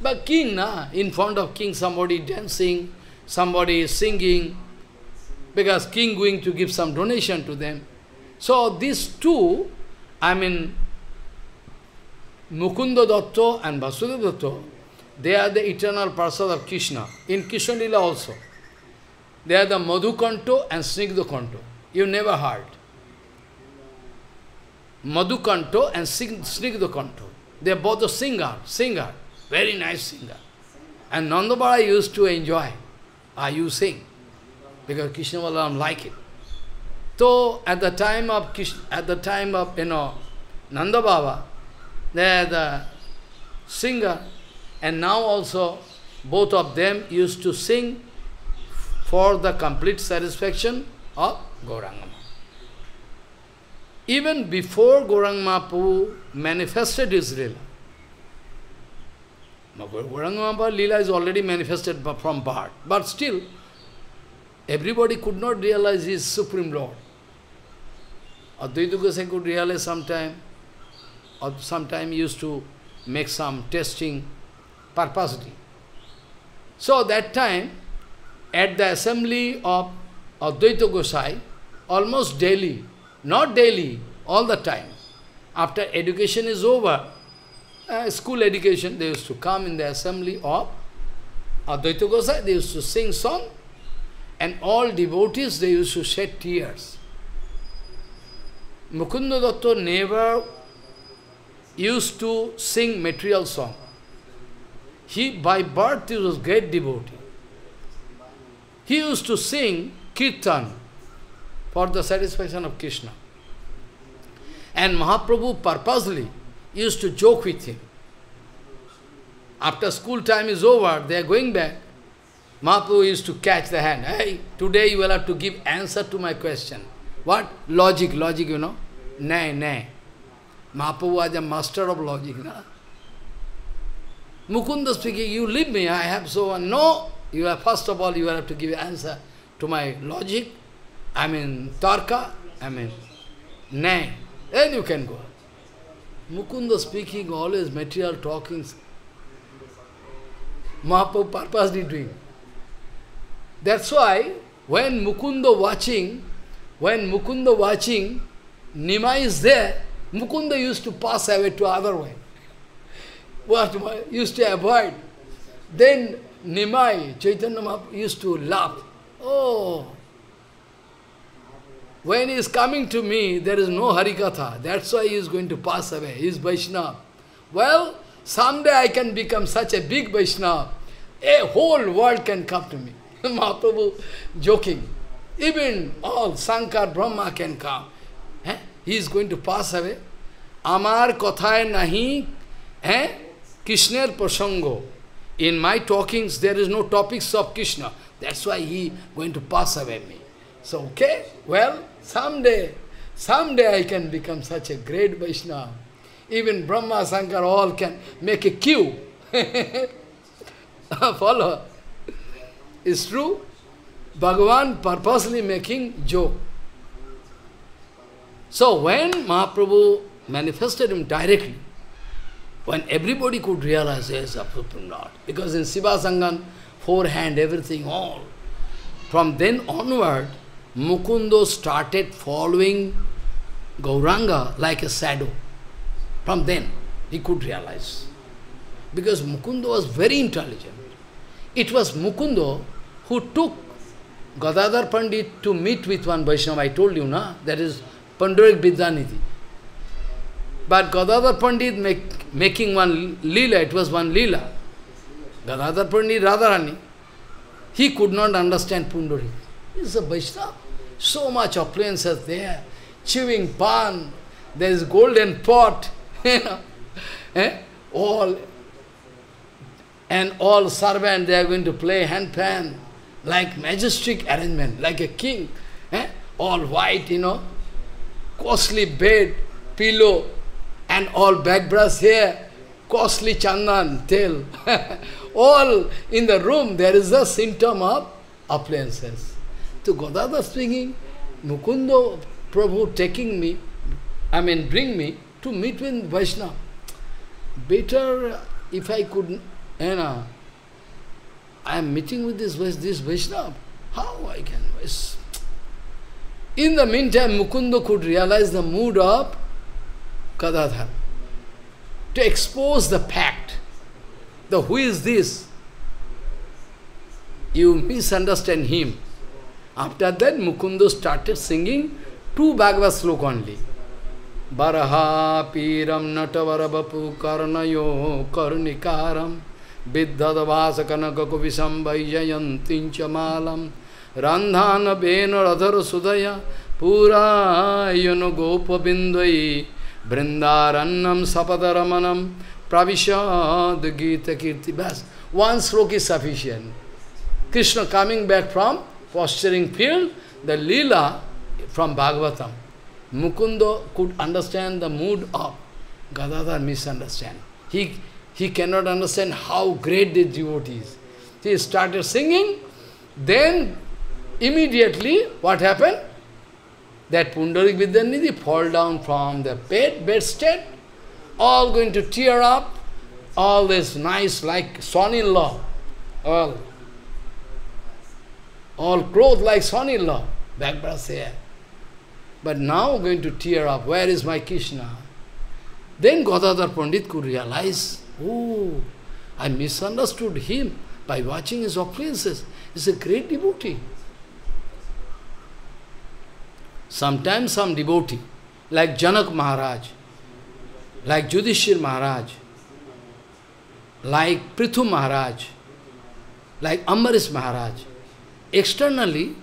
But king, na, in front of king somebody dancing, somebody singing, because king going to give some donation to them. So these two, I mean, Mukunda Datta and Vasudeva Datta, they are the eternal Parsad of Krishna. In Krishna Lila also. They are the Madhukanto and Snigdhakanto. You never heard. Madhukanto and Snigdhakanto. They are both the singer, singer, very nice singer. And Nanda Baba used to enjoy. Ah, you sing. Because Krishna Balaram like it. So at the time of Krishna, at the time of you know Nanda Baba, they are the singer, and now also both of them used to sing for the complete satisfaction of Gauranga Even before Gauranga Mahaprabhu manifested his Leela, Israel, Gauranga Leela is already manifested from birth, but still, everybody could not realize his Supreme Lord. Advaita Gosai could realize sometime, or sometime used to make some testing purposely. So that time, at the assembly of Advaita Gosai, almost daily, not daily, all the time, after education is over, uh, school education, they used to come in the assembly of Advaita Gosai, they used to sing song, and all devotees, they used to shed tears. Mukunda Datta never used to sing material song. He, by birth, he was great devotee. He used to sing kirtan for the satisfaction of Krishna. And Mahaprabhu purposely used to joke with him. After school time is over, they are going back. Mahaprabhu used to catch the hand. Hey, today you will have to give answer to my question. What? Logic, logic, you know. Nay, nay. Mahaprabhu was a master of logic. Na? Mukunda speaking, you leave me, I have so on. No, you are, first of all, you will have to give answer to my logic. I mean, tarka, I mean, nay. Then you can go. Mukunda speaking, always material talking. Mahaprabhu purposely doing. That's why, when Mukunda watching, when Mukunda watching, Nimai is there, Mukunda used to pass away to other way. What used to avoid. Then Nimai, Chaitanya Mahaprabhu used to laugh. Oh, when he is coming to me, there is no Harikatha. That's why he is going to pass away. He is Vaishnava. Well, someday I can become such a big Vaishnava. A whole world can come to me. Mahaprabhu joking. Even all Sankar, Brahma can come. Eh? He is going to pass away. Amar kothay nahi eh? Krishner prasango. In my talkings, there is no topics of Krishna. That's why he going to pass away me. So, okay, well, someday, someday I can become such a great Vaishnava. Even Brahma, Sankar, all can make a queue. Follow. It's true. Bhagavan purposely making joke. So when Mahaprabhu manifested him directly, when everybody could realize, yes, a Supreme. Because in Srivas Angan, forehand, everything, all. From then onward, Mukundo started following Gauranga like a shadow. From then, he could realize. Because Mukundo was very intelligent. It was Mukundo who took Gadadhar Pandit to meet with one Vaishnava. I told you, na? That is Pundarik Vidyanidhi. But Gadadhar Pandit make, making one lila, it was one lila. Gadadhar Pandit Radharani, he could not understand Pundarik. He is a Vaishnava. So much appliances there. Chewing pan, there is golden pot, you know, eh? all, and all servant, they are going to play handpan, like majestic arrangement, like a king, eh? all white, you know, costly bed, pillow, and all back brush hair, costly chandan, tail. all in the room, there is a symptom of appliances. To Godada speaking, Mukundo Prabhu taking me, I mean bring me to meet with Vaishnava. Better if I could, you know, I am meeting with this, this Vaishnava. How I can? In the meantime, Mukundo could realize the mood of Gadadhar. To expose the fact, the who is this? You misunderstand him. After that, Mukundo started singing two Bhagavad only. Baraha piram natavarabapu karnayo karnikaram viddhadavasa kanakakuvisam vaijayantincha malam randhana bena radhara sudaya purayano gopabindvai vrindarannam sapadaramanam pravishad gita kirti bas. One sloka is sufficient. Krishna coming back from posturing field, the lila from Bhagavatam. Mukundo could understand the mood of Gadadhar misunderstand. He, He cannot understand how great the devotee is. He started singing, then immediately what happened? That Pundarik Vidyanidhi fall down from the bed, bedstead, all going to tear up, all this nice like son-in-law, all, all clothed like son-in-law, backbrass hair. But now going to tear up, where is my Krishna? Then Gadadhar Pandit could realize, oh, I misunderstood him by watching his appearances. He's a great devotee. Sometimes some devotee, like Janak Maharaj, like Yudhishthir Maharaj, like Prithu Maharaj, like Ambarish Maharaj, externally,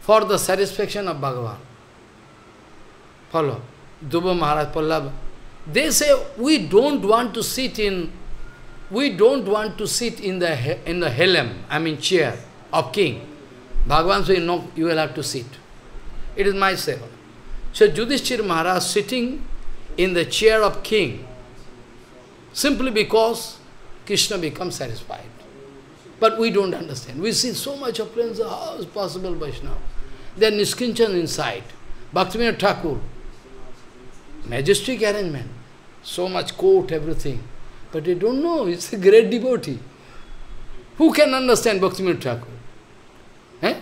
for the satisfaction of Bhagavan. Follow. Dhruva Maharaj, Pallava. They say, we don't want to sit in, we don't want to sit in the, in the helm, I mean chair of king. Bhagavan says, no, you will have to sit. It is my seva. So Yudhishthir Maharaj sitting in the chair of king, simply because Krishna becomes satisfied. But we don't understand. We see so much of friends, how is possible Vaishnava? They are Niskinchan inside. Bhaktivinoda Thakur, majestic arrangement, so much court, everything. But they don't know, it's a great devotee. Who can understand Bhaktivinoda Thakur? Eh?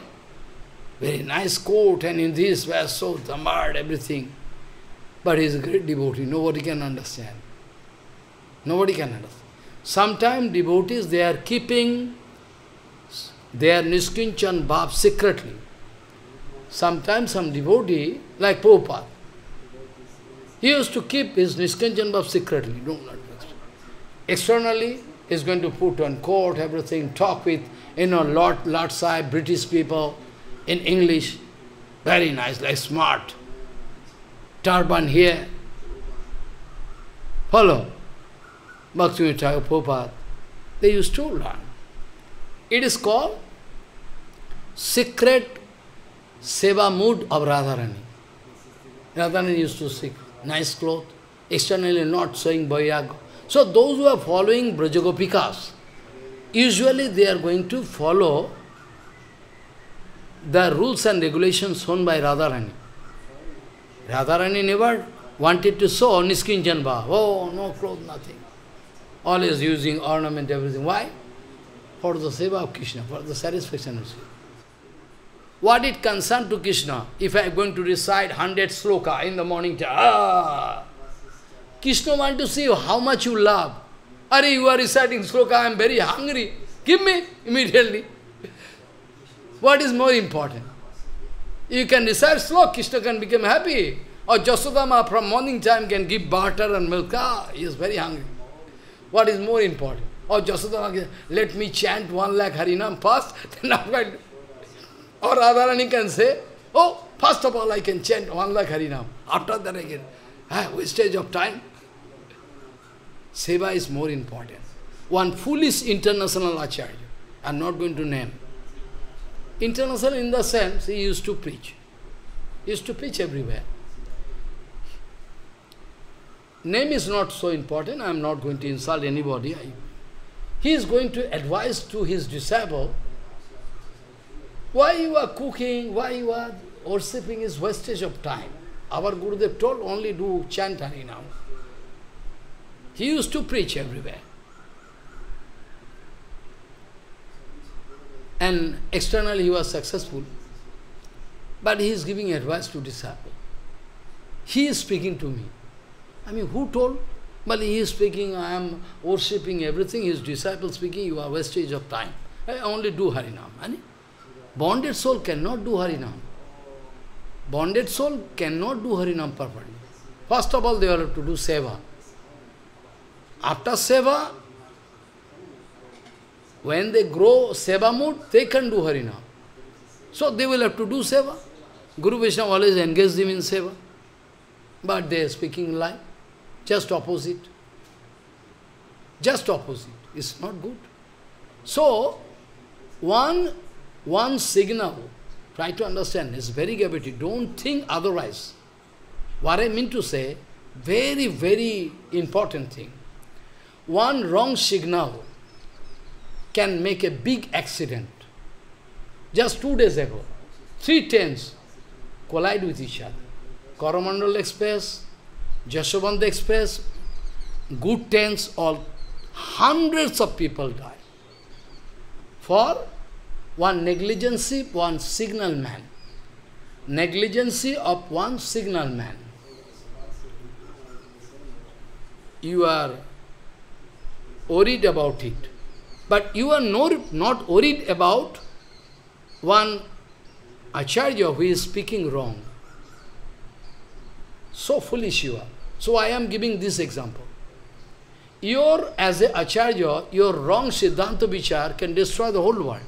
Very nice court, and in this were so tamad, everything. But he is a great devotee, nobody can understand. Nobody can understand. Sometimes devotees, they are keeping their Niskinchan Bhav secretly. Sometimes some devotee, like Prabhupada, he used to keep his Niskinchan Bhav secretly. Don't understand. Externally, he's going to put on court, everything, talk with, you know, Lord, Lord Sahib, British people, in English, very nice, like smart. Turban here. Follow. Bhakti Thakur Prabhupada. They used to learn. It is called secret seva mood of Radharani. Radharani used to seek nice clothes, externally not showing Vairagya. So those who are following Brajagopikas, usually they are going to follow the rules and regulations shown by Radharani. Radharani never wanted to show Niskinchan Bhav. Oh, no clothes, nothing. Always using ornament, everything. Why? For the seva of Krishna, for the satisfaction of Krishna. What it concern to Krishna? If I am going to recite 100 sloka in the morning time, ah, Krishna want to see how much you love. Are you are reciting sloka, I am very hungry. Give me immediately. What is more important? You can recite sloka, Krishna can become happy. Or Jasodama from morning time can give butter and milk. Ah, he is very hungry. What is more important? Or Jasodama, let me chant one lakh Harinam first, then after or Radharani can say, oh, first of all I can chant one lakh Harinam. After that again, ah, wastage of time. Seva is more important. One foolish international acharya, I am not going to name. International in the sense, he used to preach. He used to preach everywhere. Name is not so important, I am not going to insult anybody. I, he is going to advise to his disciple, why you are cooking, why you are worshipping is wastage of time. Our Gurudev told only do chant Harinam. He used to preach everywhere. And externally he was successful. But he is giving advice to disciple. He is speaking to me. I mean, who told? But he is speaking, I am worshipping everything. His disciple speaking, you are wastage of time. I only do Harinam. Bonded soul cannot do Harinam. Bonded soul cannot do Harinam properly. First of all, they have to do Seva. After Seva, when they grow Seva mood, they can do Harinam. So they will have to do Seva. Guru Vishnu always engage them in Seva. But they are speaking lie. Just opposite. Just opposite. It's not good. So, one, one signal, try to understand, is very gravity. Don't think otherwise. What I mean to say, very, very important thing. one wrong signal can make a big accident. Just two days ago, three trains collide with each other. Coromandel Express, Jashovant Express, good trains, all hundreds of people die For one negligency, one signal man. Negligency of one signal man. You are worried about it. But you are not worried about one acharya who is speaking wrong. So foolish you are. So I am giving this example. Your, as a acharya, your wrong siddhanta vichar can destroy the whole world.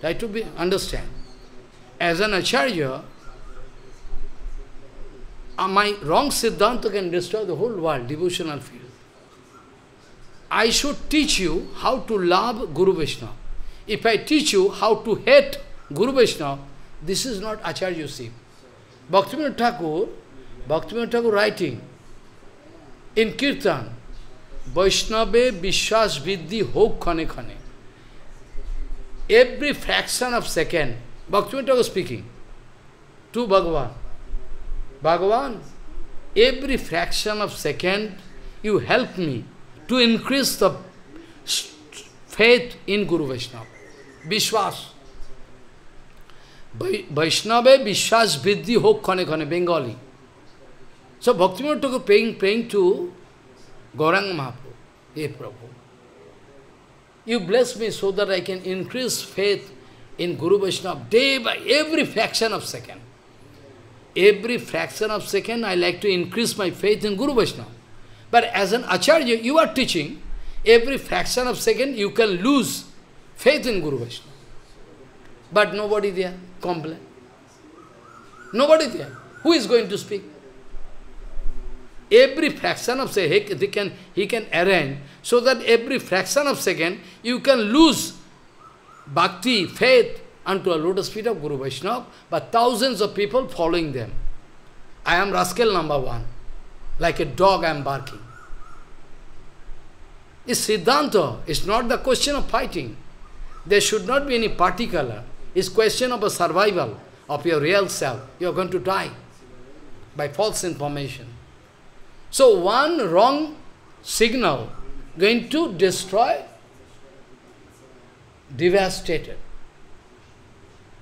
Try to be, understand. As an acharya, uh, my wrong siddhanta can destroy the whole world, devotional field. I should teach you how to love Guru Vishnu. If I teach you how to hate Guru Vishnu, this is not Acharya Acharyaship. Bhaktivinoda Thakur, Bhaktivinoda Thakur writing in kirtan বৈষ্ণবে বিশ্বাস বৃদ্ধি হোক ক্ষণে ক্ষণে। Every fraction of second বক্তমিন talk speaking to Bhagavan Bhagavan every fraction of second you help me to increase the faith in guru Vaishnava বিশ্বাস বৈষ্ণবে বিশ্বাস বৃদ্ধি হোক ক্ষণে ক্ষণে Bengali So Bhaktivinoda Thakur praying, praying to Gauranga Mahaprabhu. Hey Prabhu, you bless me so that I can increase faith in Guru Vaishnava day by every fraction of second. Every fraction of second I like to increase my faith in Guru Vaishnava. But as an Acharya, you are teaching, every fraction of second you can lose faith in Guru Vaishnava. But nobody there complain. Nobody there. Who is going to speak? Every fraction of second, he can, he can arrange so that every fraction of second you can lose bhakti, faith unto a lotus feet of Guru Vaishnava, but thousands of people following them. I am rascal number one. Like a dog I am barking. It's Siddhanta. It's not the question of fighting. There should not be any particular. It's question of a survival of your real self. You are going to die by false information. So one wrong signal going to destroy, devastated.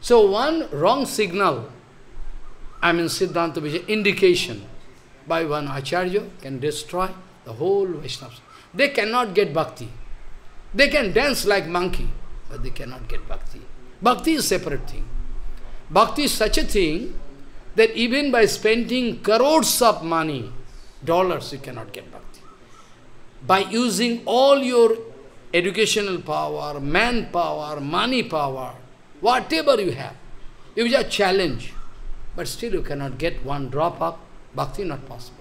So one wrong signal, I mean Siddhanta Vichar, indication by one Acharya can destroy the whole Vaishnavas. They cannot get bhakti. They can dance like monkey, but they cannot get bhakti. Bhakti is separate thing. Bhakti is such a thing that even by spending crores of money, dollars, you cannot get bhakti. By using all your educational power, manpower, money power, whatever you have, you just challenge, but still you cannot get one drop of bhakti, not possible.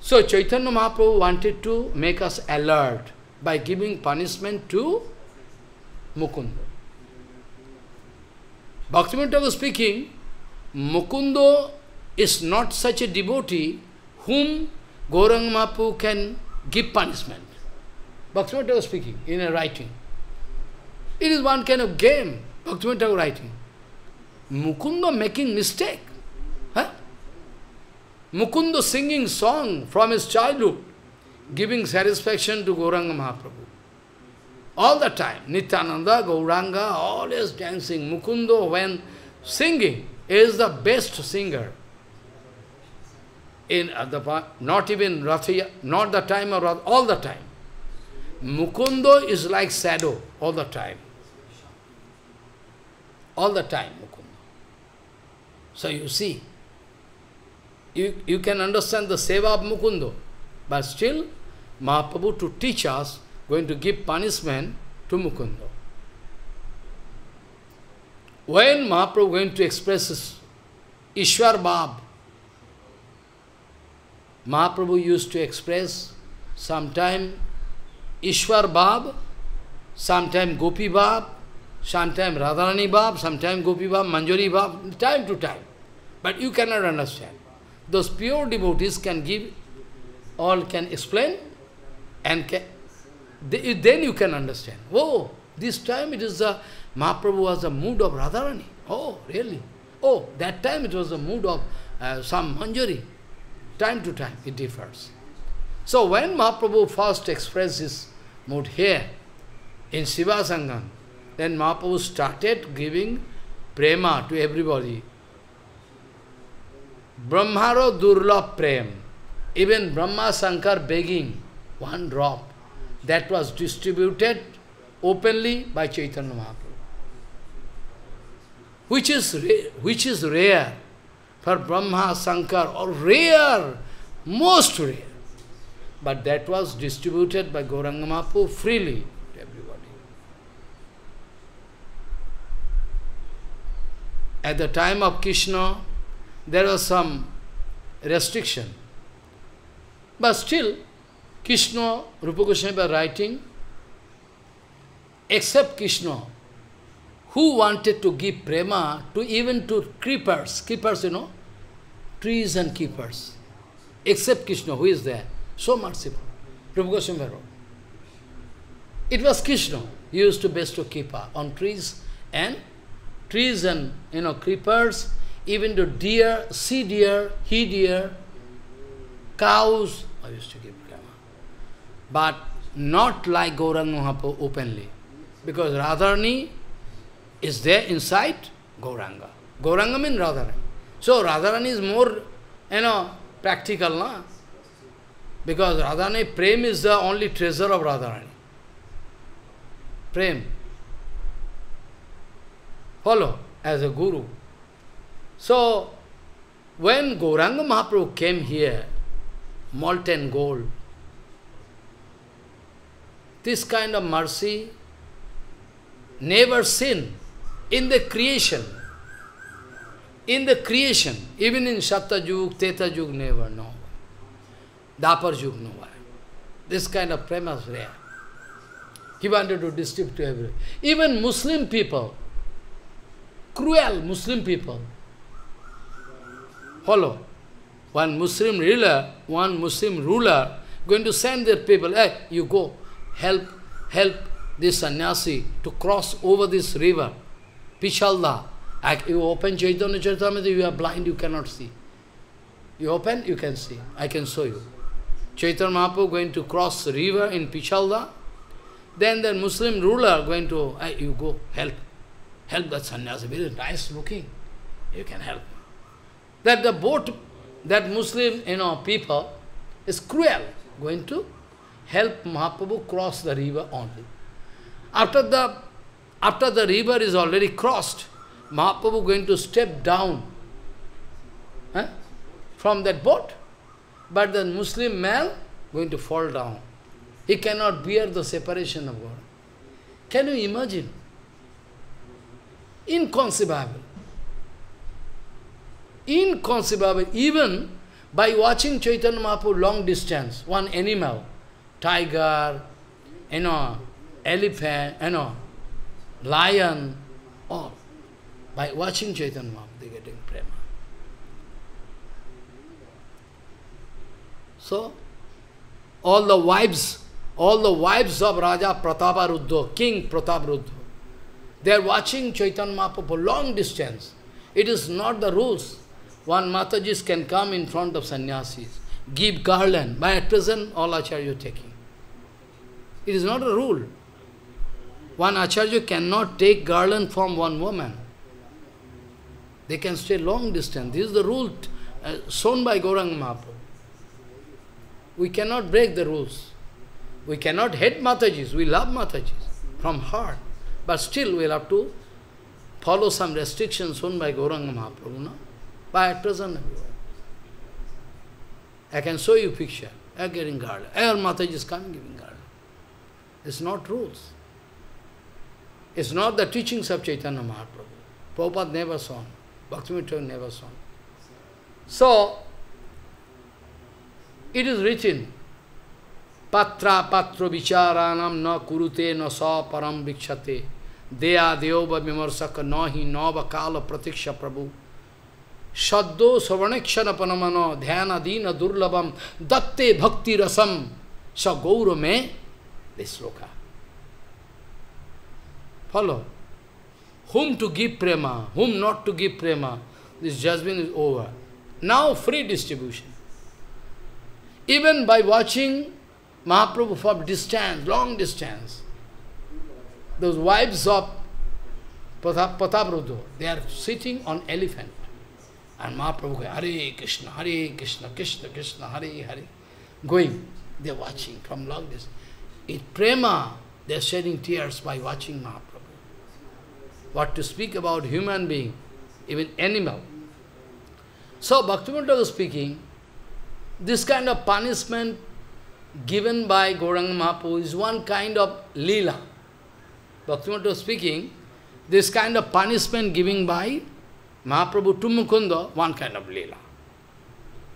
So Chaitanya Mahaprabhu wanted to make us alert by giving punishment to Mukunda. Bhaktivinoda was speaking, Mukunda is not such a devotee whom Gauranga Mahaprabhu can give punishment. Bhaktivinoda was speaking in a writing. It is one kind of game, Bhaktivinoda writing. Mukunda making mistake. Huh? Mukunda singing song from his childhood, giving satisfaction to Gauranga Mahaprabhu. All the time, Nityananda, Gauranga, always dancing. Mukunda, when singing, is the best singer. In the not even Rathiya, not the time of Rath, all the time. Mukunda is like shadow all the time. All the time, Mukunda. So you see, you, you can understand the seva of Mukundo. But still, Mahaprabhu to teach us, going to give punishment to Mukundo. When Mahaprabhu going to express his Ishwar Bab, Mahaprabhu used to express sometime Ishwar Bab, sometime Gopi Bab, sometime Radharani Bab, sometime Gopi Bab, Manjari Bab, time to time. But you cannot understand. Those pure devotees can give, all can explain And then you can understand. Oh, this time it is the Mahaprabhu was the mood of Radharani. Oh, really? Oh, that time it was the mood of uh, some Manjari. Time to time it differs. So when Mahaprabhu first expressed his mood here, in Srivas Angan, then Mahaprabhu started giving prema to everybody. Brahmaro Durlab Prem. Even Brahma Shankar begging one drop. That was distributed openly by Chaitanya Mahaprabhu. Which is, which is rare for Brahma, Shankar, or rare, most rare. But that was distributed by Gauranga Mahaprabhu freely to everybody. At the time of Krishna, there was some restriction. But still, Krishna, Rupa Goswami writing, except Krishna, who wanted to give prema to even to creepers, creepers, you know, trees and keepers, except Krishna, who is there, so merciful. Rupa Goswami wrote. It was Krishna, he used to bestow keeper on trees and trees and, you know, creepers, even to deer, sea deer, he deer, cows, I used to give prema. But not like Gauranga Mahaprabhu openly. Because Radharani is there inside Gauranga. Gauranga means Radharani. So Radharani is more, you know, practical, na? Because Radharani, Prem is the only treasure of Radharani. Prem. Follow, as a guru. So, when Gauranga Mahaprabhu came here, molten gold, this kind of mercy never seen in the creation. In the creation, even in Satya Yug, Treta Yug, never, no. Dwapar Yug, nowhere. This kind of prema is rare. He wanted to distribute to everyone. Even Muslim people, cruel Muslim people, follow. One Muslim ruler, one Muslim ruler, going to send their people, hey, you go, help, help this sannyasi to cross over this river, Pichalda. You open Chaitanya Charitamrita, you are blind, you cannot see. You open, you can see. I can show you. Chaitanya Mahaprabhu going to cross river in Pichalda. Then the Muslim ruler going to, you go, help. Help that sannyasi, very nice looking. You can help. That the boat, that Muslim, you know, people is cruel, going to help Mahaprabhu cross the river only. After the, after the river is already crossed, Mahaprabhu going to step down eh, from that boat, but the Muslim man going to fall down. He cannot bear the separation of God. Can you imagine? Inconceivable. Inconceivable. Even by watching Chaitanya Mahaprabhu long distance, one animal, tiger, you know, elephant, you know, lion. By watching Chaitanya Mahaprabhu, they getting prema. So, all the wives, all the wives of Raja Prataparudra, King Prataparudra, they are watching Chaitanya Mahaprabhu for long distance. It is not the rules. One Matajis can come in front of sannyasis, give garland. By at present, all acharya taking. It is not a rule. One acharya cannot take garland from one woman. They can stay long distance. This is the rule uh, shown by Gauranga Mahaprabhu. We cannot break the rules. We cannot hate Matajis. We love Matajis from heart. But still we will have to follow some restrictions shown by Gauranga Mahaprabhu. No? By at present, I can show you picture. I am getting garland. Our Mataji is coming giving garland. It's not rules. It's not the teachings of Chaitanya Mahaprabhu. Prabhupada never saw. Bhaktivinoda never saw. So, it is written, Patra patra vicharanam na kurute na sa param vikshate deya deova vimarsaka nahi nava kala pratiksha prabhu Shaddo savanekshana panamano dhyana dina durlabam datte bhakti rasam sa gauro me, this sloka. Follow. Whom to give prema, whom not to give prema, this judgment is over. Now free distribution. Even by watching Mahaprabhu from distance, long distance, those wives of Patabrudho, they are sitting on elephant. And Mahaprabhu going, Hare Krishna, Hare Krishna, Krishna Krishna, Hare Hare. Going, they are watching from long distance. It prema, they are shedding tears by watching Mahaprabhu. What to speak about human being, even animal. So Bhaktivinoda was speaking, this kind of punishment given by Gauranga Mahaprabhu is one kind of lila. Bhaktivinoda speaking, this kind of punishment given by Mahaprabhu to Mukunda, one kind of lila.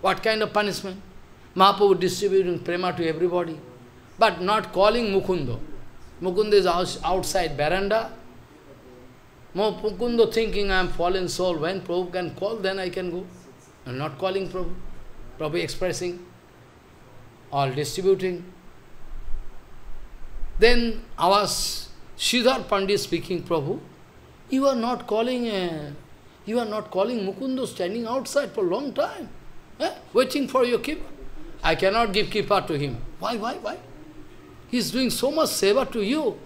What kind of punishment? Mahaprabhu distributing prema to everybody, but not calling Mukunda. Mukunda is outside veranda. Mukunda thinking I am fallen soul. When Prabhu can call, then I can go. I am not calling Prabhu. Prabhu expressing, all distributing. Then our Sridhar Pandit speaking, Prabhu, you are not calling, uh, you are not calling Mukundo standing outside for a long time, eh? waiting for your keeper. I cannot give kripa to him. Why, why, why? He is doing so much seva to you.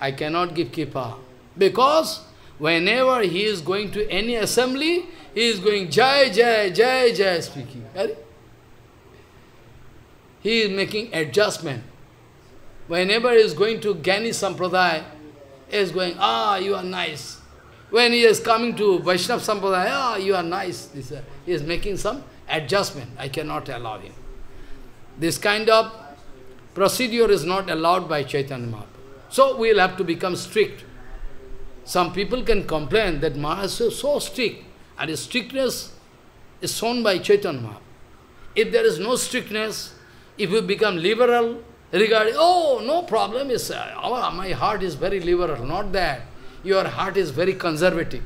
I cannot give kripa. Because whenever he is going to any assembly, he is going Jai, Jai, Jai, Jai speaking. He is making adjustment. Whenever he is going to Gyani Sampradaya, he is going, ah, you are nice. When he is coming to Vaishnava Sampradaya, ah, you are nice. He is making some adjustment. I cannot allow him. This kind of procedure is not allowed by Chaitanya Mahaprabhu. So we will have to become strict. Some people can complain that Maharaj is so strict, and his strictness is shown by Chaitanya Mahaprabhu. If there is no strictness, if you become liberal regarding, oh, no problem, is uh, our, my heart is very liberal, not that. Your heart is very conservative.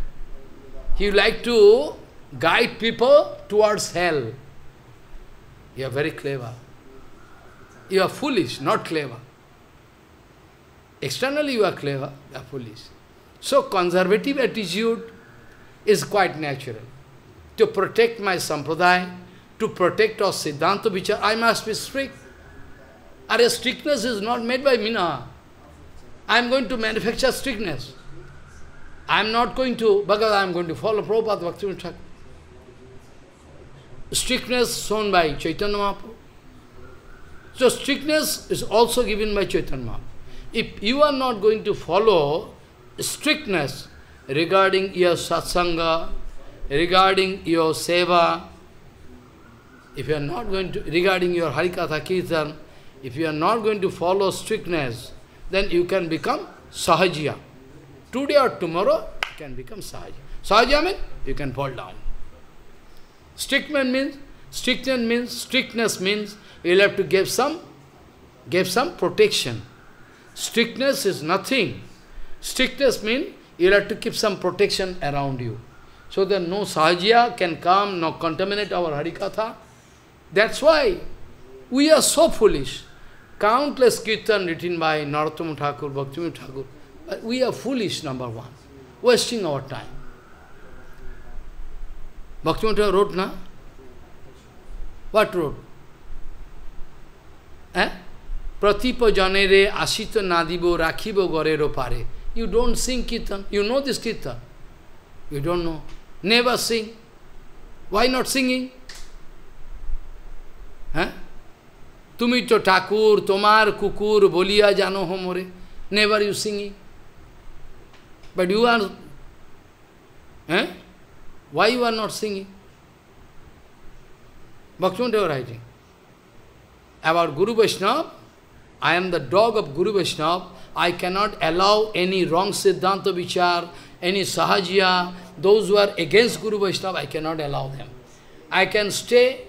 You like to guide people towards hell. You are very clever. You are foolish, not clever. Externally you are clever, you are foolish. So conservative attitude is quite natural. To protect my sampradaya, to protect our Siddhanta Vichar, I must be strict. Our strictness is not made by Mina. I am going to manufacture strictness. I am not going to, because I am going to follow Prabhupada Bhaktivinoda Thakur strictness shown by Chaitanya Mahaprabhu. So strictness is also given by Chaitanya Mahaprabhu. If you are not going to follow strictness regarding your satsanga, regarding your seva, if you are not going to, regarding your Harikatha Kirtan, if you are not going to follow strictness, then you can become Sahajiya. Today or tomorrow, you can become Sahajiya. Sahajiya means you can fall down. Strictness means, strictness means, strictness means you'll have to give some, give some protection. Strictness is nothing. Strictness means you'll have to keep some protection around you. So that no sahajiya can come, no contaminate our harikatha. That's why we are so foolish. Countless kirtan written by Narottama Thakur, Bhaktivinoda Thakur. We are foolish, number one, wasting our time. Bhaktivinoda wrote, na? What wrote? Eh? Pratipa janere asita nadibo rakhibo gorero pare. You don't sing kirtan. You know this kirtan. You don't know. Never sing. Why not singing? হ্যাঁ তুমি তো ঠাকুর তোমার কুকুর বলিয়া জানো হোমরে never you singing but you আর হ্যাঁ why you are not singing? Bhaktivinoda writing. About Guru Vaishnava, I am the dog of Guru Vaishnava. I cannot allow any wrong Siddhanta Vichar, any Sahajiya, those who are against Guru Vaishnava, I cannot allow them. I can stay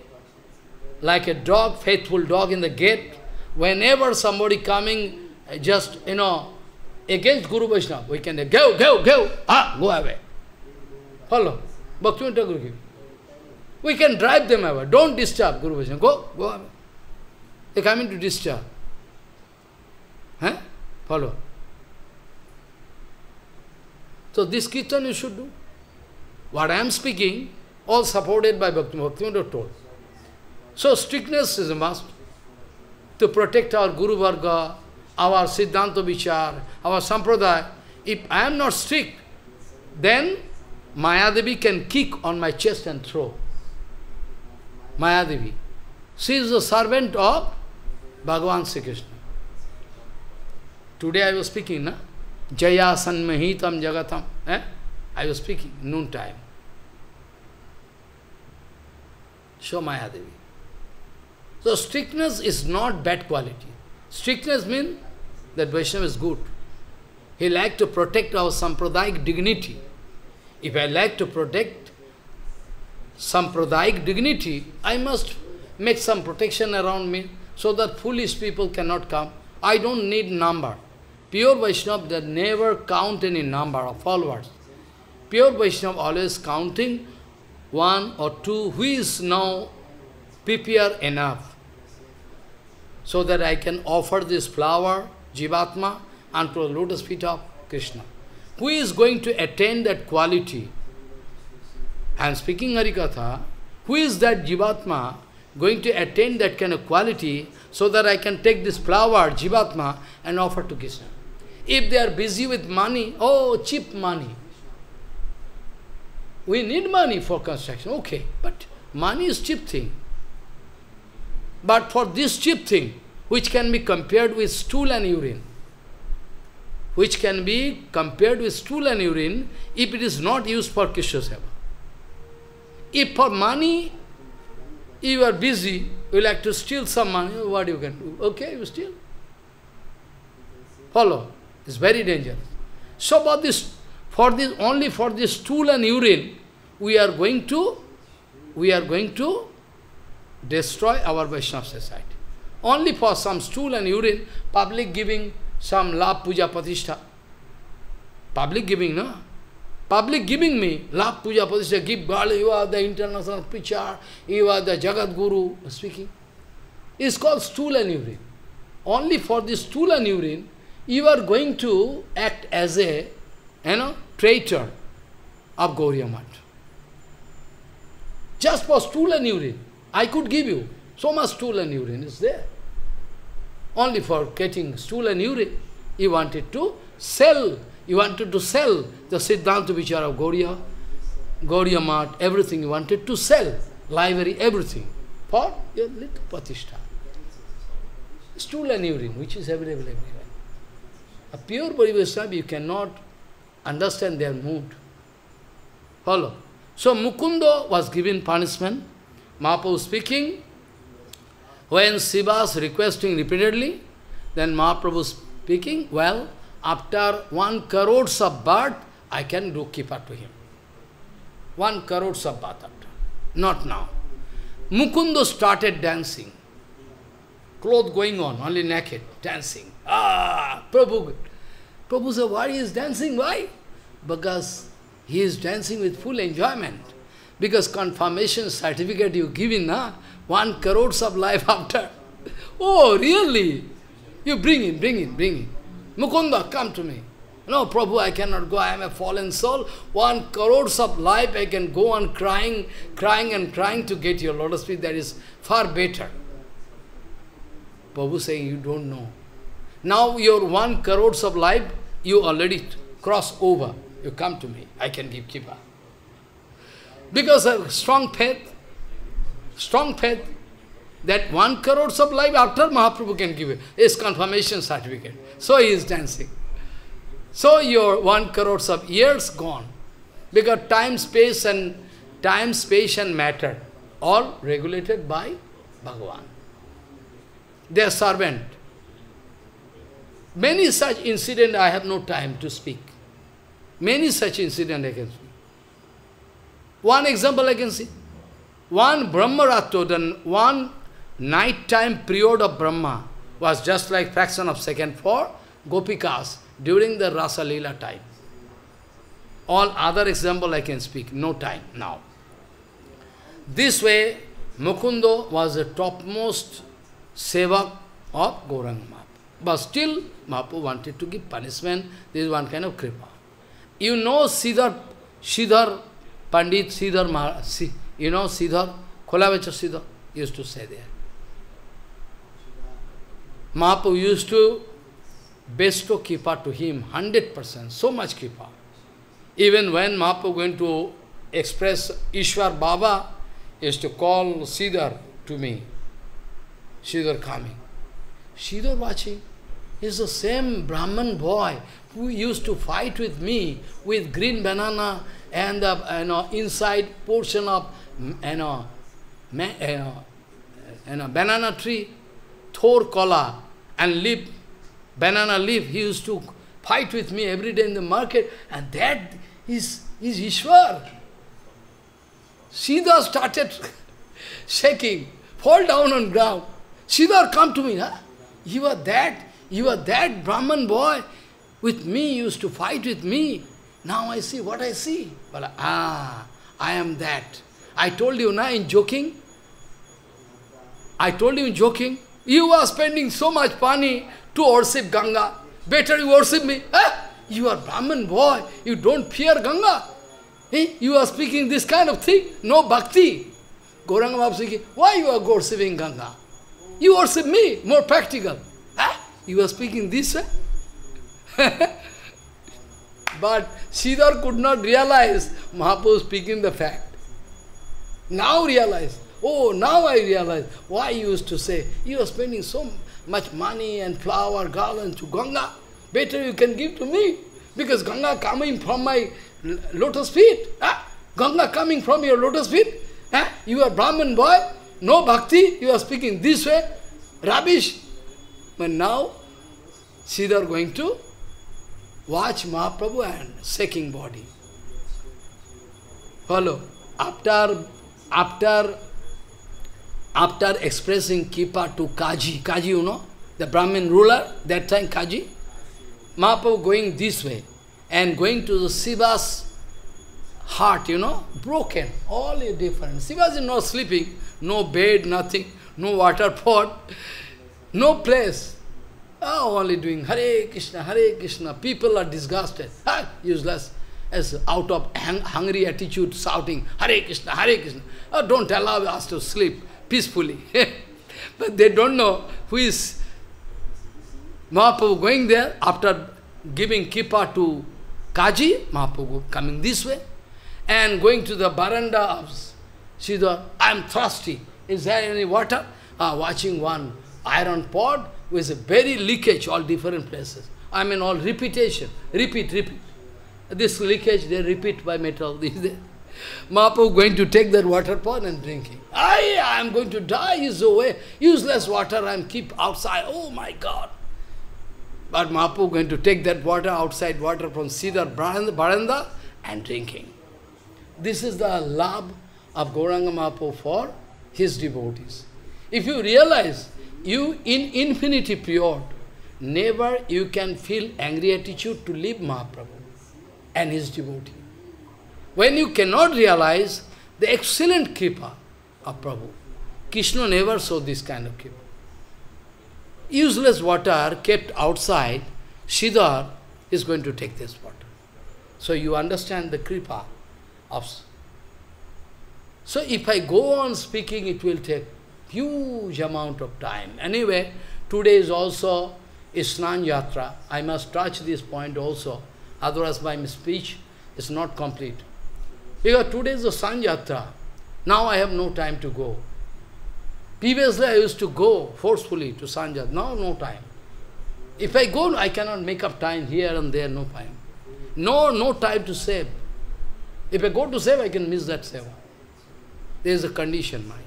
like a dog, faithful dog in the gate. Whenever somebody coming, just, you know, against Guru Vaishnava, we can go, go, go, ah, go away. Follow. Bhaktivinoda Thakur We can drive them away. Don't disturb Guru Vaishnava. Go, go away. They coming to disturb. Huh? Follow. So this kirtan you should do. What I am speaking, all supported by Bhakti Bhaktivinoda told. So strictness is a must to protect our Guru Varga, our Siddhanta Vichar, our Sampradaya. If I am not strict, then Mayadevi can kick on my chest and throw. Mayadevi. She is the servant of Bhagavan Sri Krishna. Today I was speaking, na? Jaya Sanmahitam Jagatam. Eh? I was speaking, noon time. Show Mayadevi. So strictness is not bad quality. Strictness means that Vaishnava is good. He like to protect our sampradayic dignity. If I like to protect sampradayic dignity, I must make some protection around me so that foolish people cannot come. I don't need number. Pure Vaishnava, they never count any number of followers. Pure Vaishnava always counting one or two, who is now prepare enough so that I can offer this flower, Jivatma, unto the lotus feet of Krishna. Who is going to attain that quality? I am speaking Harikatha. Who is that Jivatma going to attain that kind of quality so that I can take this flower, Jivatma, and offer to Krishna? If they are busy with money, oh, cheap money. We need money for construction, okay, but money is cheap thing. But for this cheap thing, which can be compared with stool and urine, which can be compared with stool and urine if it is not used for Krishna Seva. If for money you are busy, you like to steal some money, what you can do? Okay, you steal. Follow. It's very dangerous. So for this, for this only for this stool and urine, we are going to, we are going to destroy our Vaishnava society. Only for some stool and urine, public giving some love puja pratishtha. Public giving, no? Public giving me love puja pratishtha, give God, you are the international preacher, you are the Jagat Guru speaking. It's called stool and urine. Only for this stool and urine, you are going to act as a, you know, traitor of Gauriya Math. Just for stool and urine. I could give you. So much stool and urine is there. Only for getting stool and urine. You wanted to sell. You wanted to sell the Siddhanta Vichara of Gauriya, Gauriya Math, everything you wanted to sell. Library, everything. For your little pratishtha. Stool and urine, which is available everywhere. A pure Vaishnava, you cannot understand their mood. Follow. So Mukunda was given punishment. Mahaprabhu speaking, when Shiva was requesting repeatedly, then Mahaprabhu speaking, well, after one crores of birth, I can do kripa to him. One crores of birth. Not now. Mukunda started dancing. Clothes going on, only naked, dancing. Ah, Prabhu. Prabhu said, why he is dancing? Why? Because he is dancing with full enjoyment. Because confirmation certificate you giving, na? One crores of life after. Oh, really? You bring him, bring him, bring him. Mukunda, come to me. No, Prabhu, I cannot go. I am a fallen soul. One crores of life, I can go on crying, crying and crying to get your lotus feet. That is far better. Prabhu saying, you don't know. Now your one crores of life, you already cross over. You come to me, I can give kripa. Because of strong faith, strong faith, that one crores of life after Mahaprabhu can give you, is confirmation certificate. So he is dancing. So your one crores of years gone. Because time, space and time, space and matter, all regulated by Bhagavan. Their servant. Many such incidents I have no time to speak. Many such incidents I can. One example I can see. One Brahmarato, then one night-time period of Brahma was just like fraction of second for Gopikas during the Rasa Leela time. All other example I can speak, no time now. This way, Mukundo was the topmost sevak of Gauranga. But still, Mahaprabhu wanted to give punishment. This is one kind of kripa. You know Siddhar, Siddhar Pandit, Siddhar, Maharaj, you know Siddhar, Kholavecha Siddhar used to say there. Mahaprabhu used to bestow kripa to him, 100%, so much kripa. Even when Mahaprabhu going to express Ishwar Baba, used to call Siddhar to me. Siddhar coming. Siddhar watching. He's the same Brahman boy who used to fight with me with green banana and the you know, inside portion of you know, you know, you know, banana tree, thor kola and leaf, banana leaf. He used to fight with me every day in the market and that is, is Ishwar. Sridhar started shaking, fall down on ground. Sridhar, come to me. Huh? You are that, you are that Brahman boy with me, used to fight with me. Now I see what I see. But ah, I am that. I told you now in joking. I told you in joking. You are spending so much money to worship Ganga. Better you worship me. Ah, you are Brahman boy. You don't fear Ganga. Eh? You are speaking this kind of thing. No bhakti. Gauranga speaking, why you are worshipping Ganga? You worship me, more practical. You are speaking this way. but Sridhar could not realize Mahaprabhu speaking the fact. Now realize, oh, now I realize why you used to say, you are spending so much money and flower, garland to Ganga. Better you can give to me, because Ganga coming from my lotus feet. Ah, Ganga coming from your lotus feet. Ah, you are Brahman boy, no bhakti, you are speaking this way, rubbish. But now, Sridhar going to watch Mahaprabhu and shaking body. Follow. After, after, after expressing Kripa to Kaji, Kaji you know, the Brahmin ruler, that time Kaji, Mahaprabhu going this way and going to the Shiva's heart, you know, broken, all different. Shiva is not sleeping, no bed, nothing, no water pot, no place. Oh, only doing Hare Krishna, Hare Krishna. People are disgusted. Ah, useless. As out of hang hungry attitude, shouting, Hare Krishna, Hare Krishna. Oh, don't allow us to sleep peacefully. but they don't know who is Mahaprabhu going there after giving kripa to Kaji, Mahaprabhu coming this way, and going to the baranda of Sridhar, I am thirsty. Is there any water? Ah, watching one iron pot, with a very leakage, all different places. I mean, all repetition, repeat, repeat. This leakage, they repeat by metal. There. Mahaprabhu going to take that water pot and drinking. I I am going to die is the way. Useless water I am keep outside. Oh my God. But Mahaprabhu going to take that water, outside water from Sridhar Baranda and drinking. This is the love of Gauranga Mahaprabhu for his devotees. If you realize you in infinity period, never you can feel angry attitude to leave Mahaprabhu and his devotee. When you cannot realize the excellent kripa of Prabhu, Krishna never saw this kind of kripa. Useless water kept outside, Sridhar is going to take this water. So you understand the kripa of... So if I go on speaking, it will take huge amount of time. Anyway, today is also Isnan Yatra. I must touch this point also, otherwise my speech is not complete. Because today is the Snan Yatra. Now I have no time to go. Previously I used to go forcefully to Sanjat. Now no time. If I go, I cannot make up time here and there, no time. No, no time to save. If I go to save, I can miss that seva. There is a condition, mind.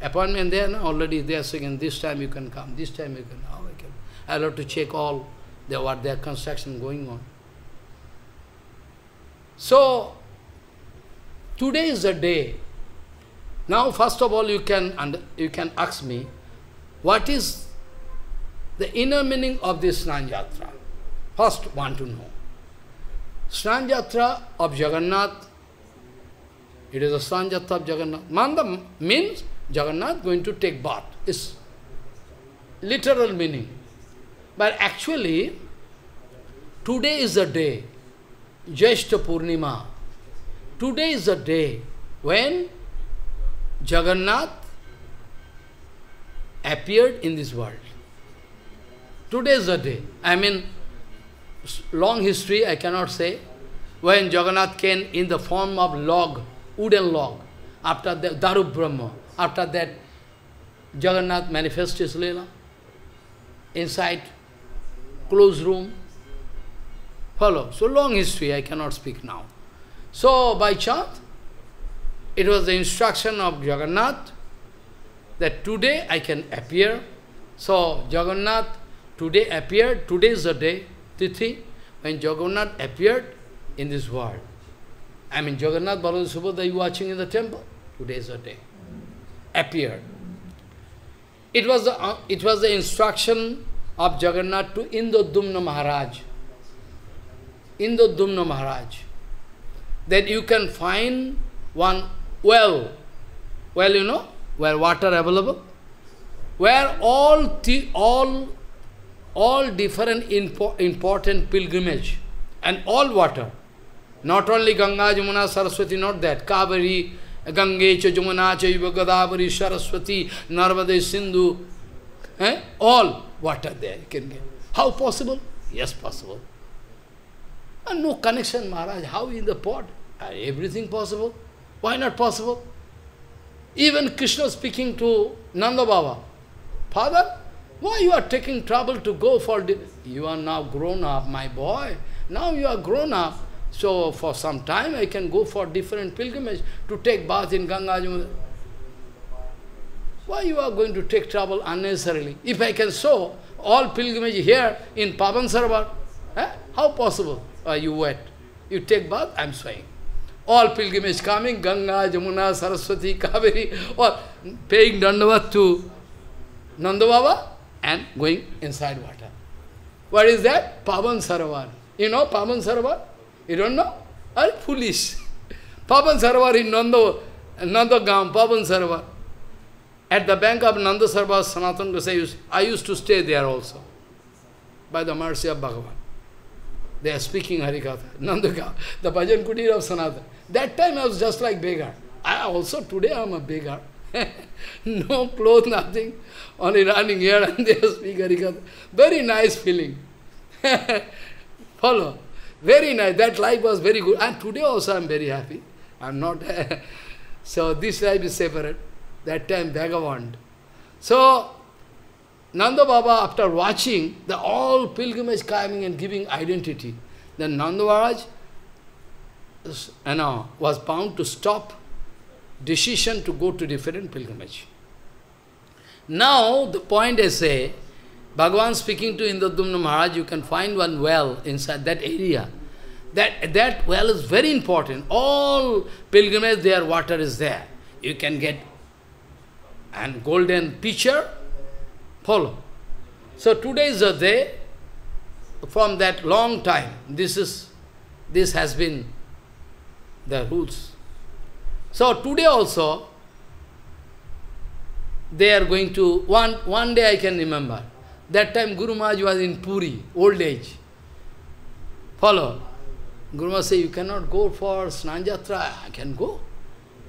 Appointment there, no? already they are saying, this time you can come, this time you can, how I can. I have to check all the, what their construction going on. So, today is the day. Now, first of all, you can, and you can ask me, what is the inner meaning of this Snan? First, want to know. Snan of Jagannath, it is a Snan of Jagannath. Manda means Jagannath going to take bath. It's literal meaning. But actually, today is the day, Jeshta Purnima. Today is the day when Jagannath appeared in this world. Today is the day. I mean, long history I cannot say. When Jagannath came in the form of log, wooden log, after the Daru Brahma, after that Jagannath manifests his Leela inside closed room. Follow. So long history, I cannot speak now. So by chance, it was the instruction of Jagannath that today I can appear. So Jagannath today appeared, today is the day, Tithi, when Jagannath appeared in this world. I mean Jagannath Baladev Subhadra you watching in the temple, today is the day. Appeared. It was the, uh, it was the instruction of Jagannath to Indradyumna Maharaj. Indradyumna Maharaj. That you can find one well, well you know, where water available, where all, the, all, all different impo important pilgrimage and all water, not only Ganga, Jamuna, Saraswati, not that, Kaveri, Gange, Jamuna, Chaiva, Godavari, Saraswati, Narmade, Sindhu, eh? all water there you can get. How possible? Yes, possible. And no connection, Maharaj. How in the pot? Everything possible? Why not possible? Even Krishna speaking to Nanda Baba, Father, why you are taking trouble to go for... You are now grown up, my boy. Now you are grown up. So for some time I can go for different pilgrimage to take bath in Ganga. Why you are going to take trouble unnecessarily? If I can show all pilgrimage here in Pavan Sarovar, eh? how possible? Uh, you wet. You take bath, I am swaying all pilgrimage coming, Ganga, Jamuna, Saraswati, Kaveri, all paying dandavat to Nanda Baba and going inside water. What is that? Pavan Sarovar. You know Pavan Sarovar? You don't know? Are foolish. Pavan Sarovar in Nanda, Nanda Gam, Pavan Sarovar. At the bank of Nanda Sarovar, Sanatan Gosai, I used to stay there also, by the mercy of Bhagavan. They are speaking Harikatha, Nandaka, the Bhajan Kutir of Sanatana. That time I was just like beggar. I also, today I am a beggar. no clothes, nothing. Only running here and there, speak Harikatha. Very nice feeling. Follow. Very nice. That life was very good. And today also I am very happy. I am not... so this life is separate. That time Bhagavan. So, Nanda Baba, after watching the all pilgrimage coming and giving identity, then Nanda Maharaj you know, was bound to stop decision to go to different pilgrimage. Now, the point I say, eh, Bhagavan speaking to Indradumna Maharaj, you can find one well inside that area. That, that well is very important. All pilgrimage, their water is there. You can get and golden pitcher, follow. So today is the day, from that long time, this is, this has been the rules. So today also, they are going to, one, one day I can remember, that time Guru Maharaj was in Puri, old age. Follow. Guru Maharaj say, you cannot go for Snanjatra, I can go.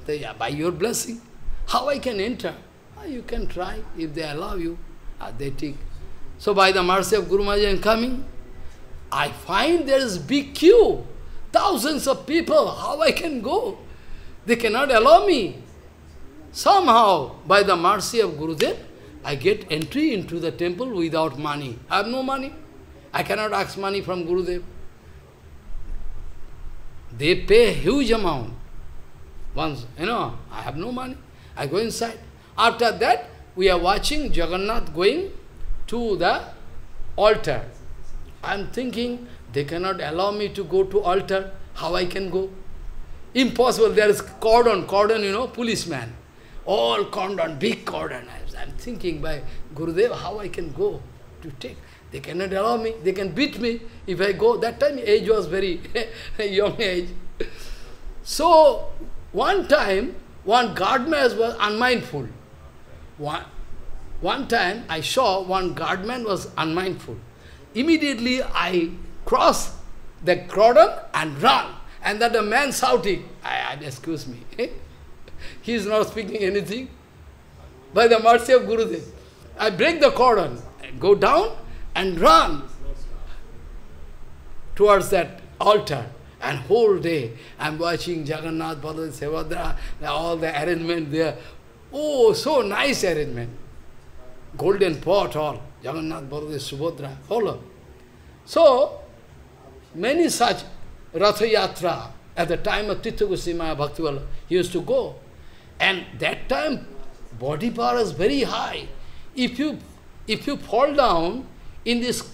Say, yeah, by your blessing. How I can enter? Ah, you can try, if they allow you. Ah, they take. So by the mercy of Guru Maharaj I am coming. I find there is big queue. Thousands of people, how I can go? They cannot allow me. Somehow, by the mercy of Gurudev, I get entry into the temple without money. I have no money. I cannot ask money from Gurudev. They pay huge amount. Once, you know, I have no money. I go inside. After that, we are watching Jagannath going to the altar. I am thinking, they cannot allow me to go to altar. How I can go? Impossible. There is cordon, cordon, you know, policeman. All cordon, big cordon. I am thinking by Gurudev, how I can go to take. They cannot allow me. They can beat me if I go. That time age was very young age. So, one time, one guardman was unmindful. One, one time I saw one guardman was unmindful. Immediately I cross the cordon and run. And that the man shouting, I, I, excuse me, he is not speaking anything. By the mercy of Gurudev, I break the cordon, go down and run towards that altar. And whole day I'm watching Jagannath, Baladev, Subhadra, all the arrangement there. Oh, so nice arrangement. Golden pot, all. Jagannath, Baladev, Subhadra, follow. So, many such Ratha Yatra at the time of Tirtha Goswami Bhaktivala, he used to go. And that time, body power is very high. If you, if you fall down in this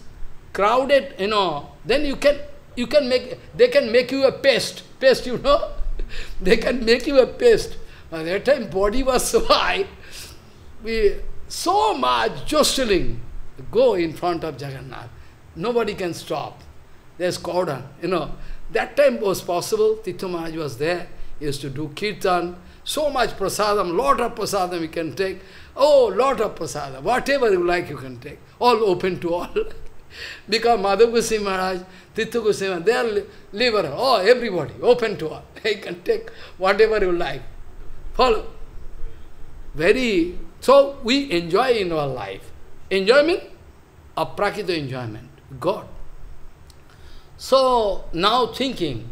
crowded, you know, then you can you can make, they can make you a paste. Paste, you know? they can make you a paste. At that time, body was so high, we, so much jostling, go in front of Jagannath. Nobody can stop. There's cordon, you know. That time was possible, Tirtha Maharaj was there, he used to do kirtan, so much prasadam, lot of prasadam you can take. Oh, lot of prasadam, whatever you like you can take. All open to all. because Madhav Goswami Maharaj, Tirtha Goswami, they are liberal. Oh, everybody, open to all. You can take whatever you like. Follow. Very, so we enjoy in our life. Enjoyment, aprakrita enjoyment, God. So, now thinking,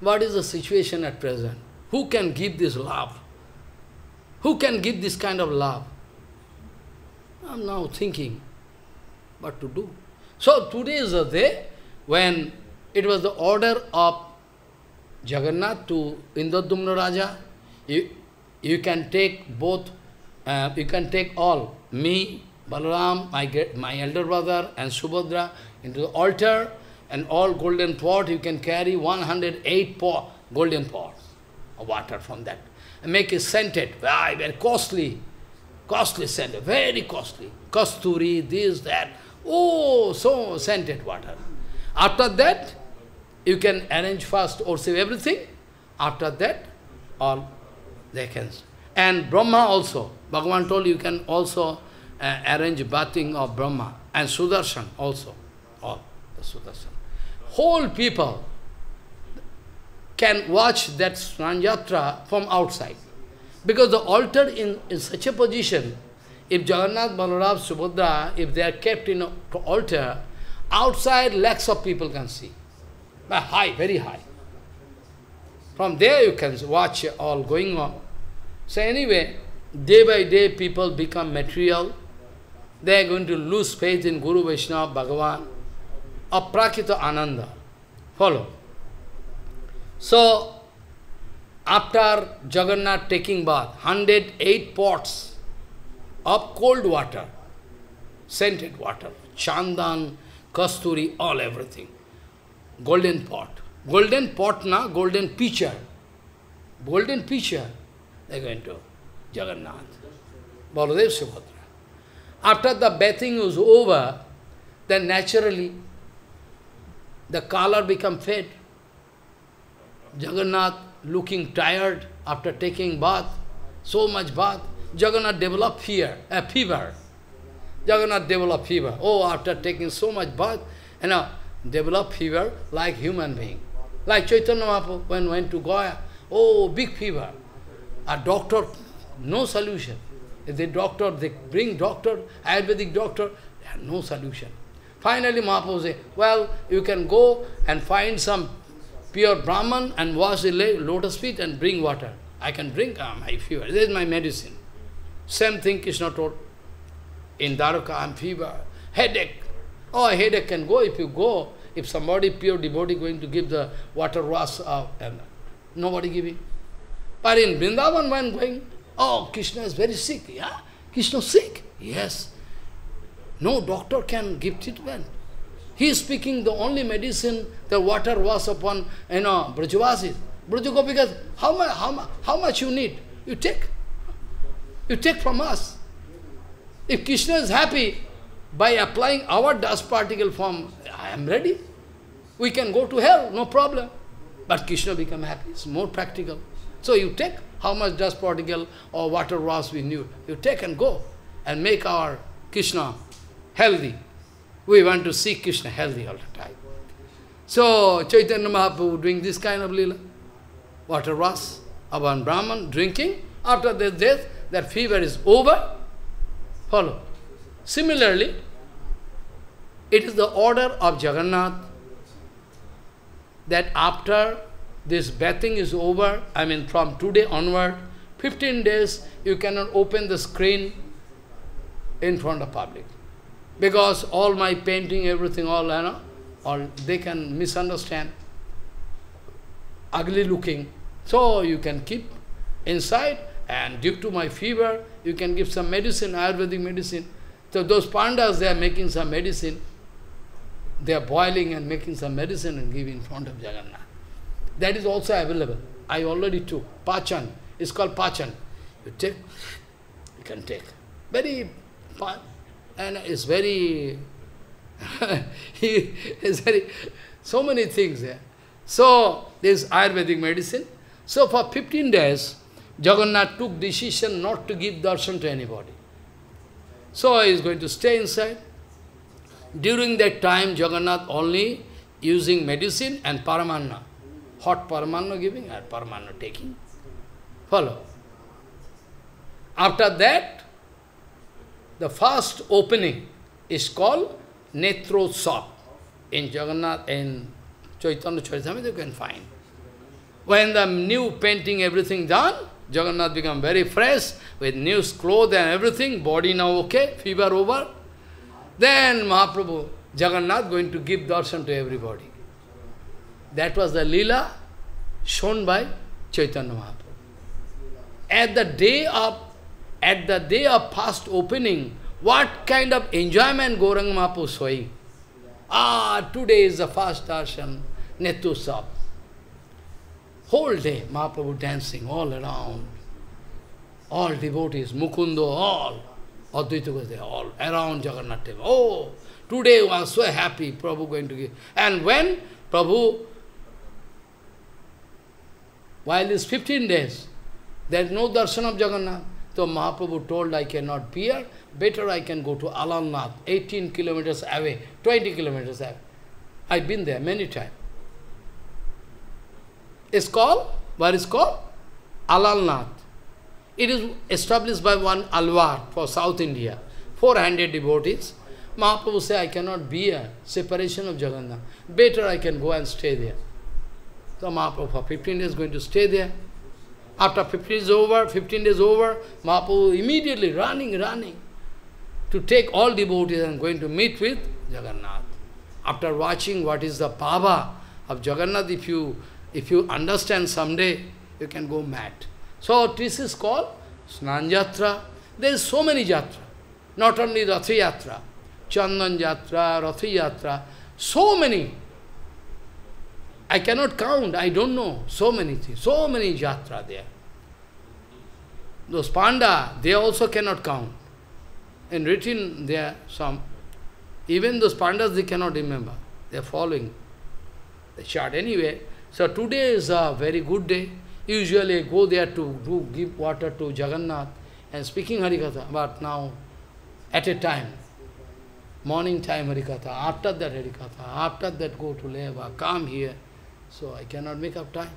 what is the situation at present? Who can give this love? Who can give this kind of love? I'm now thinking what to do. So today is the day when it was the order of Jagannath to Indradumna Raja. You, you can take both, uh, you can take all, me, Balaram, my, my elder brother and Subhadra into the altar and all golden pot, you can carry 108 pot, golden pots water from that. And make it scented, very, very costly, costly scented, very costly. Kasturi, this, that, Oh, so scented water. After that, you can arrange first or save everything. After that, all they can. And Brahma also. Bhagavan told you can also uh, arrange bathing of Brahma. And Sudarshan also. All the Sudarshan. Whole people can watch that Snanjatra from outside. Because the altar in, in such a position, if Jagannath, Balaram, Subhadra, if they are kept in an altar, outside lakhs of people can see. But high, very high. From there you can watch all going on. So anyway, day by day people become material. They are going to lose faith in Guru Vaishnava, Bhagavan. Aprakrita Ananda. Follow. So, after Jagannath taking bath, 108 pots, of cold water, scented water, chandan, kasturi, all everything. Golden pot. Golden pot na, golden pitcher. Golden pitcher, they going to Jagannath. Baladev Subhadra. After the bathing was over, then naturally the color become fade. Jagannath looking tired after taking bath, so much bath. Jagannath developed fear, a fever. Jagannath developed fever. Oh, after taking so much bath, you uh, know, develop fever like human being. Like Chaitanya Mahaprabhu when went to Goa, oh, big fever. A doctor, no solution. If they doctor, they bring doctor, Ayurvedic doctor, no solution. Finally Mahaprabhu said, well, you can go and find some pure Brahman and wash the lotus feet and bring water. I can drink uh, my fever. This is my medicine. Same thing Krishna told. In Dwarka, I'm fever, headache. Oh, headache can go if you go. If somebody, pure devotee, going to give the water wash, uh, and nobody giving. But in Vrindavan, when going, oh, Krishna is very sick. Yeah, Krishna sick. Yes. No doctor can give treatment. He is speaking the only medicine, the water was upon, you know, Brajavasis. Brajagopikas, how much, how, how much you need? You take. You take from us. If Krishna is happy by applying our dust particle form, I am ready. We can go to hell, no problem. But Krishna become happy, it's more practical. So you take how much dust particle or water was we knew. You take and go. and make our Krishna healthy. We want to see Krishna healthy all the time. So, Chaitanya Mahaprabhu doing this kind of lila. Water of one Brahman drinking. After their death, that fever is over. Follow. Similarly, it is the order of Jagannath that after this bathing is over, I mean from today onward, 15 days you cannot open the screen in front of public. Because all my painting, everything, all, you know, all they can misunderstand. Ugly looking. So you can keep inside and due to my fever, you can give some medicine, Ayurvedic medicine. So those pandas, they are making some medicine. They are boiling and making some medicine and giving in front of Jagannath. That is also available. I already took. Pachan. It's called Pachan. You take, you can take. Very, and it's very, it's very, so many things there. So, this Ayurvedic medicine. So for 15 days, Jagannath took decision not to give darshan to anybody. So he is going to stay inside. During that time, Jagannath only using medicine and paramanna. Hot paramanna giving and paramanna taking. Follow. After that, the first opening is called Netrotsav. In Jagannath, in Chaitanya Charitamrita, you can find. When the new painting, everything done, Jagannath become very fresh, with new clothes and everything, body now okay, fever over. Then Mahaprabhu, Jagannath going to give darshan to everybody. That was the lila shown by Chaitanya Mahaprabhu. At the day of at the day of past opening, what kind of enjoyment Gauranga Mahaprabhu showing? Ah, today is the first darshan, Netrotsav. Whole day, Mahaprabhu dancing all around. All devotees, Mukundo, all. Advaita there, all around Jagannath temple. Oh, today I was so happy, Prabhu going to give. And when Prabhu, while it's 15 days, there is no darshan of Jagannath. So Mahaprabhu told, I cannot bear, better I can go to Alalnath, 18 kilometers away, 20 kilometers away. I've been there many times It's called, what is called? Alalnath. It is established by one Alwar for South India. 400 devotees. Mahaprabhu said, I cannot be a separation of Jagannath. Better I can go and stay there. So Mahaprabhu for 15 days going to stay there. After 15 days over, 15 days over, Mahaprabhu immediately running, running to take all devotees and going to meet with Jagannath. After watching what is the pava of Jagannath, if you if you understand someday, you can go mad. So this is called Snan. There is so many Jatra. Not only Ratha Yatra, Chandan Jatra, Ratha Yatra, so many. I cannot count, I don't know. So many things, so many Jatra there. Those Panda, they also cannot count. And written there some, even those Pandas they cannot remember. They are following the chart. Anyway, so today is a very good day. Usually I go there to do, give water to Jagannath and speaking Harikatha, but now at a time, morning time Harikatha, after that Harikatha, after that go to Leva, come here. So I cannot make up time.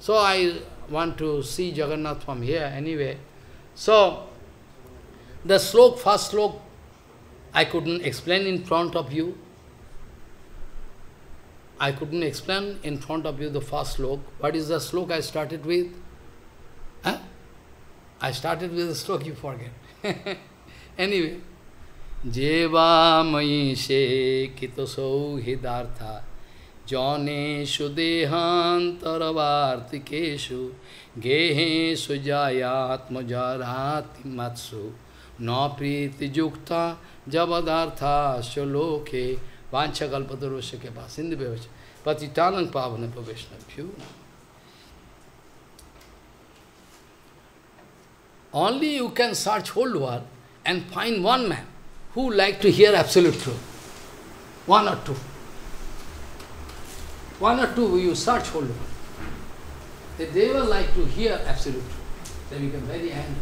So I want to see Jagannath from here anyway. So the slok, first slok, I couldn't explain in front of you. I couldn't explain in front of you the first slok. What is the slok I started with? Huh? I started with the slok, you forget. anyway. Jeva mayi she kito sauhidartha जौनेशु देहांतरवार्तिकेशु गेहेशु जायात्मजाराति मत्सु। नौ प्रीतिजुक्ता जबदार्थाशु लोके वाछकल्पदुरुष के पास सिंधु व्यवस्थ पावन प्रवैष्णभ्यू only you can search whole world and find one man who like to hear absolute true one or two One or two you search whole world. They never like to hear absolute truth. They become very angry.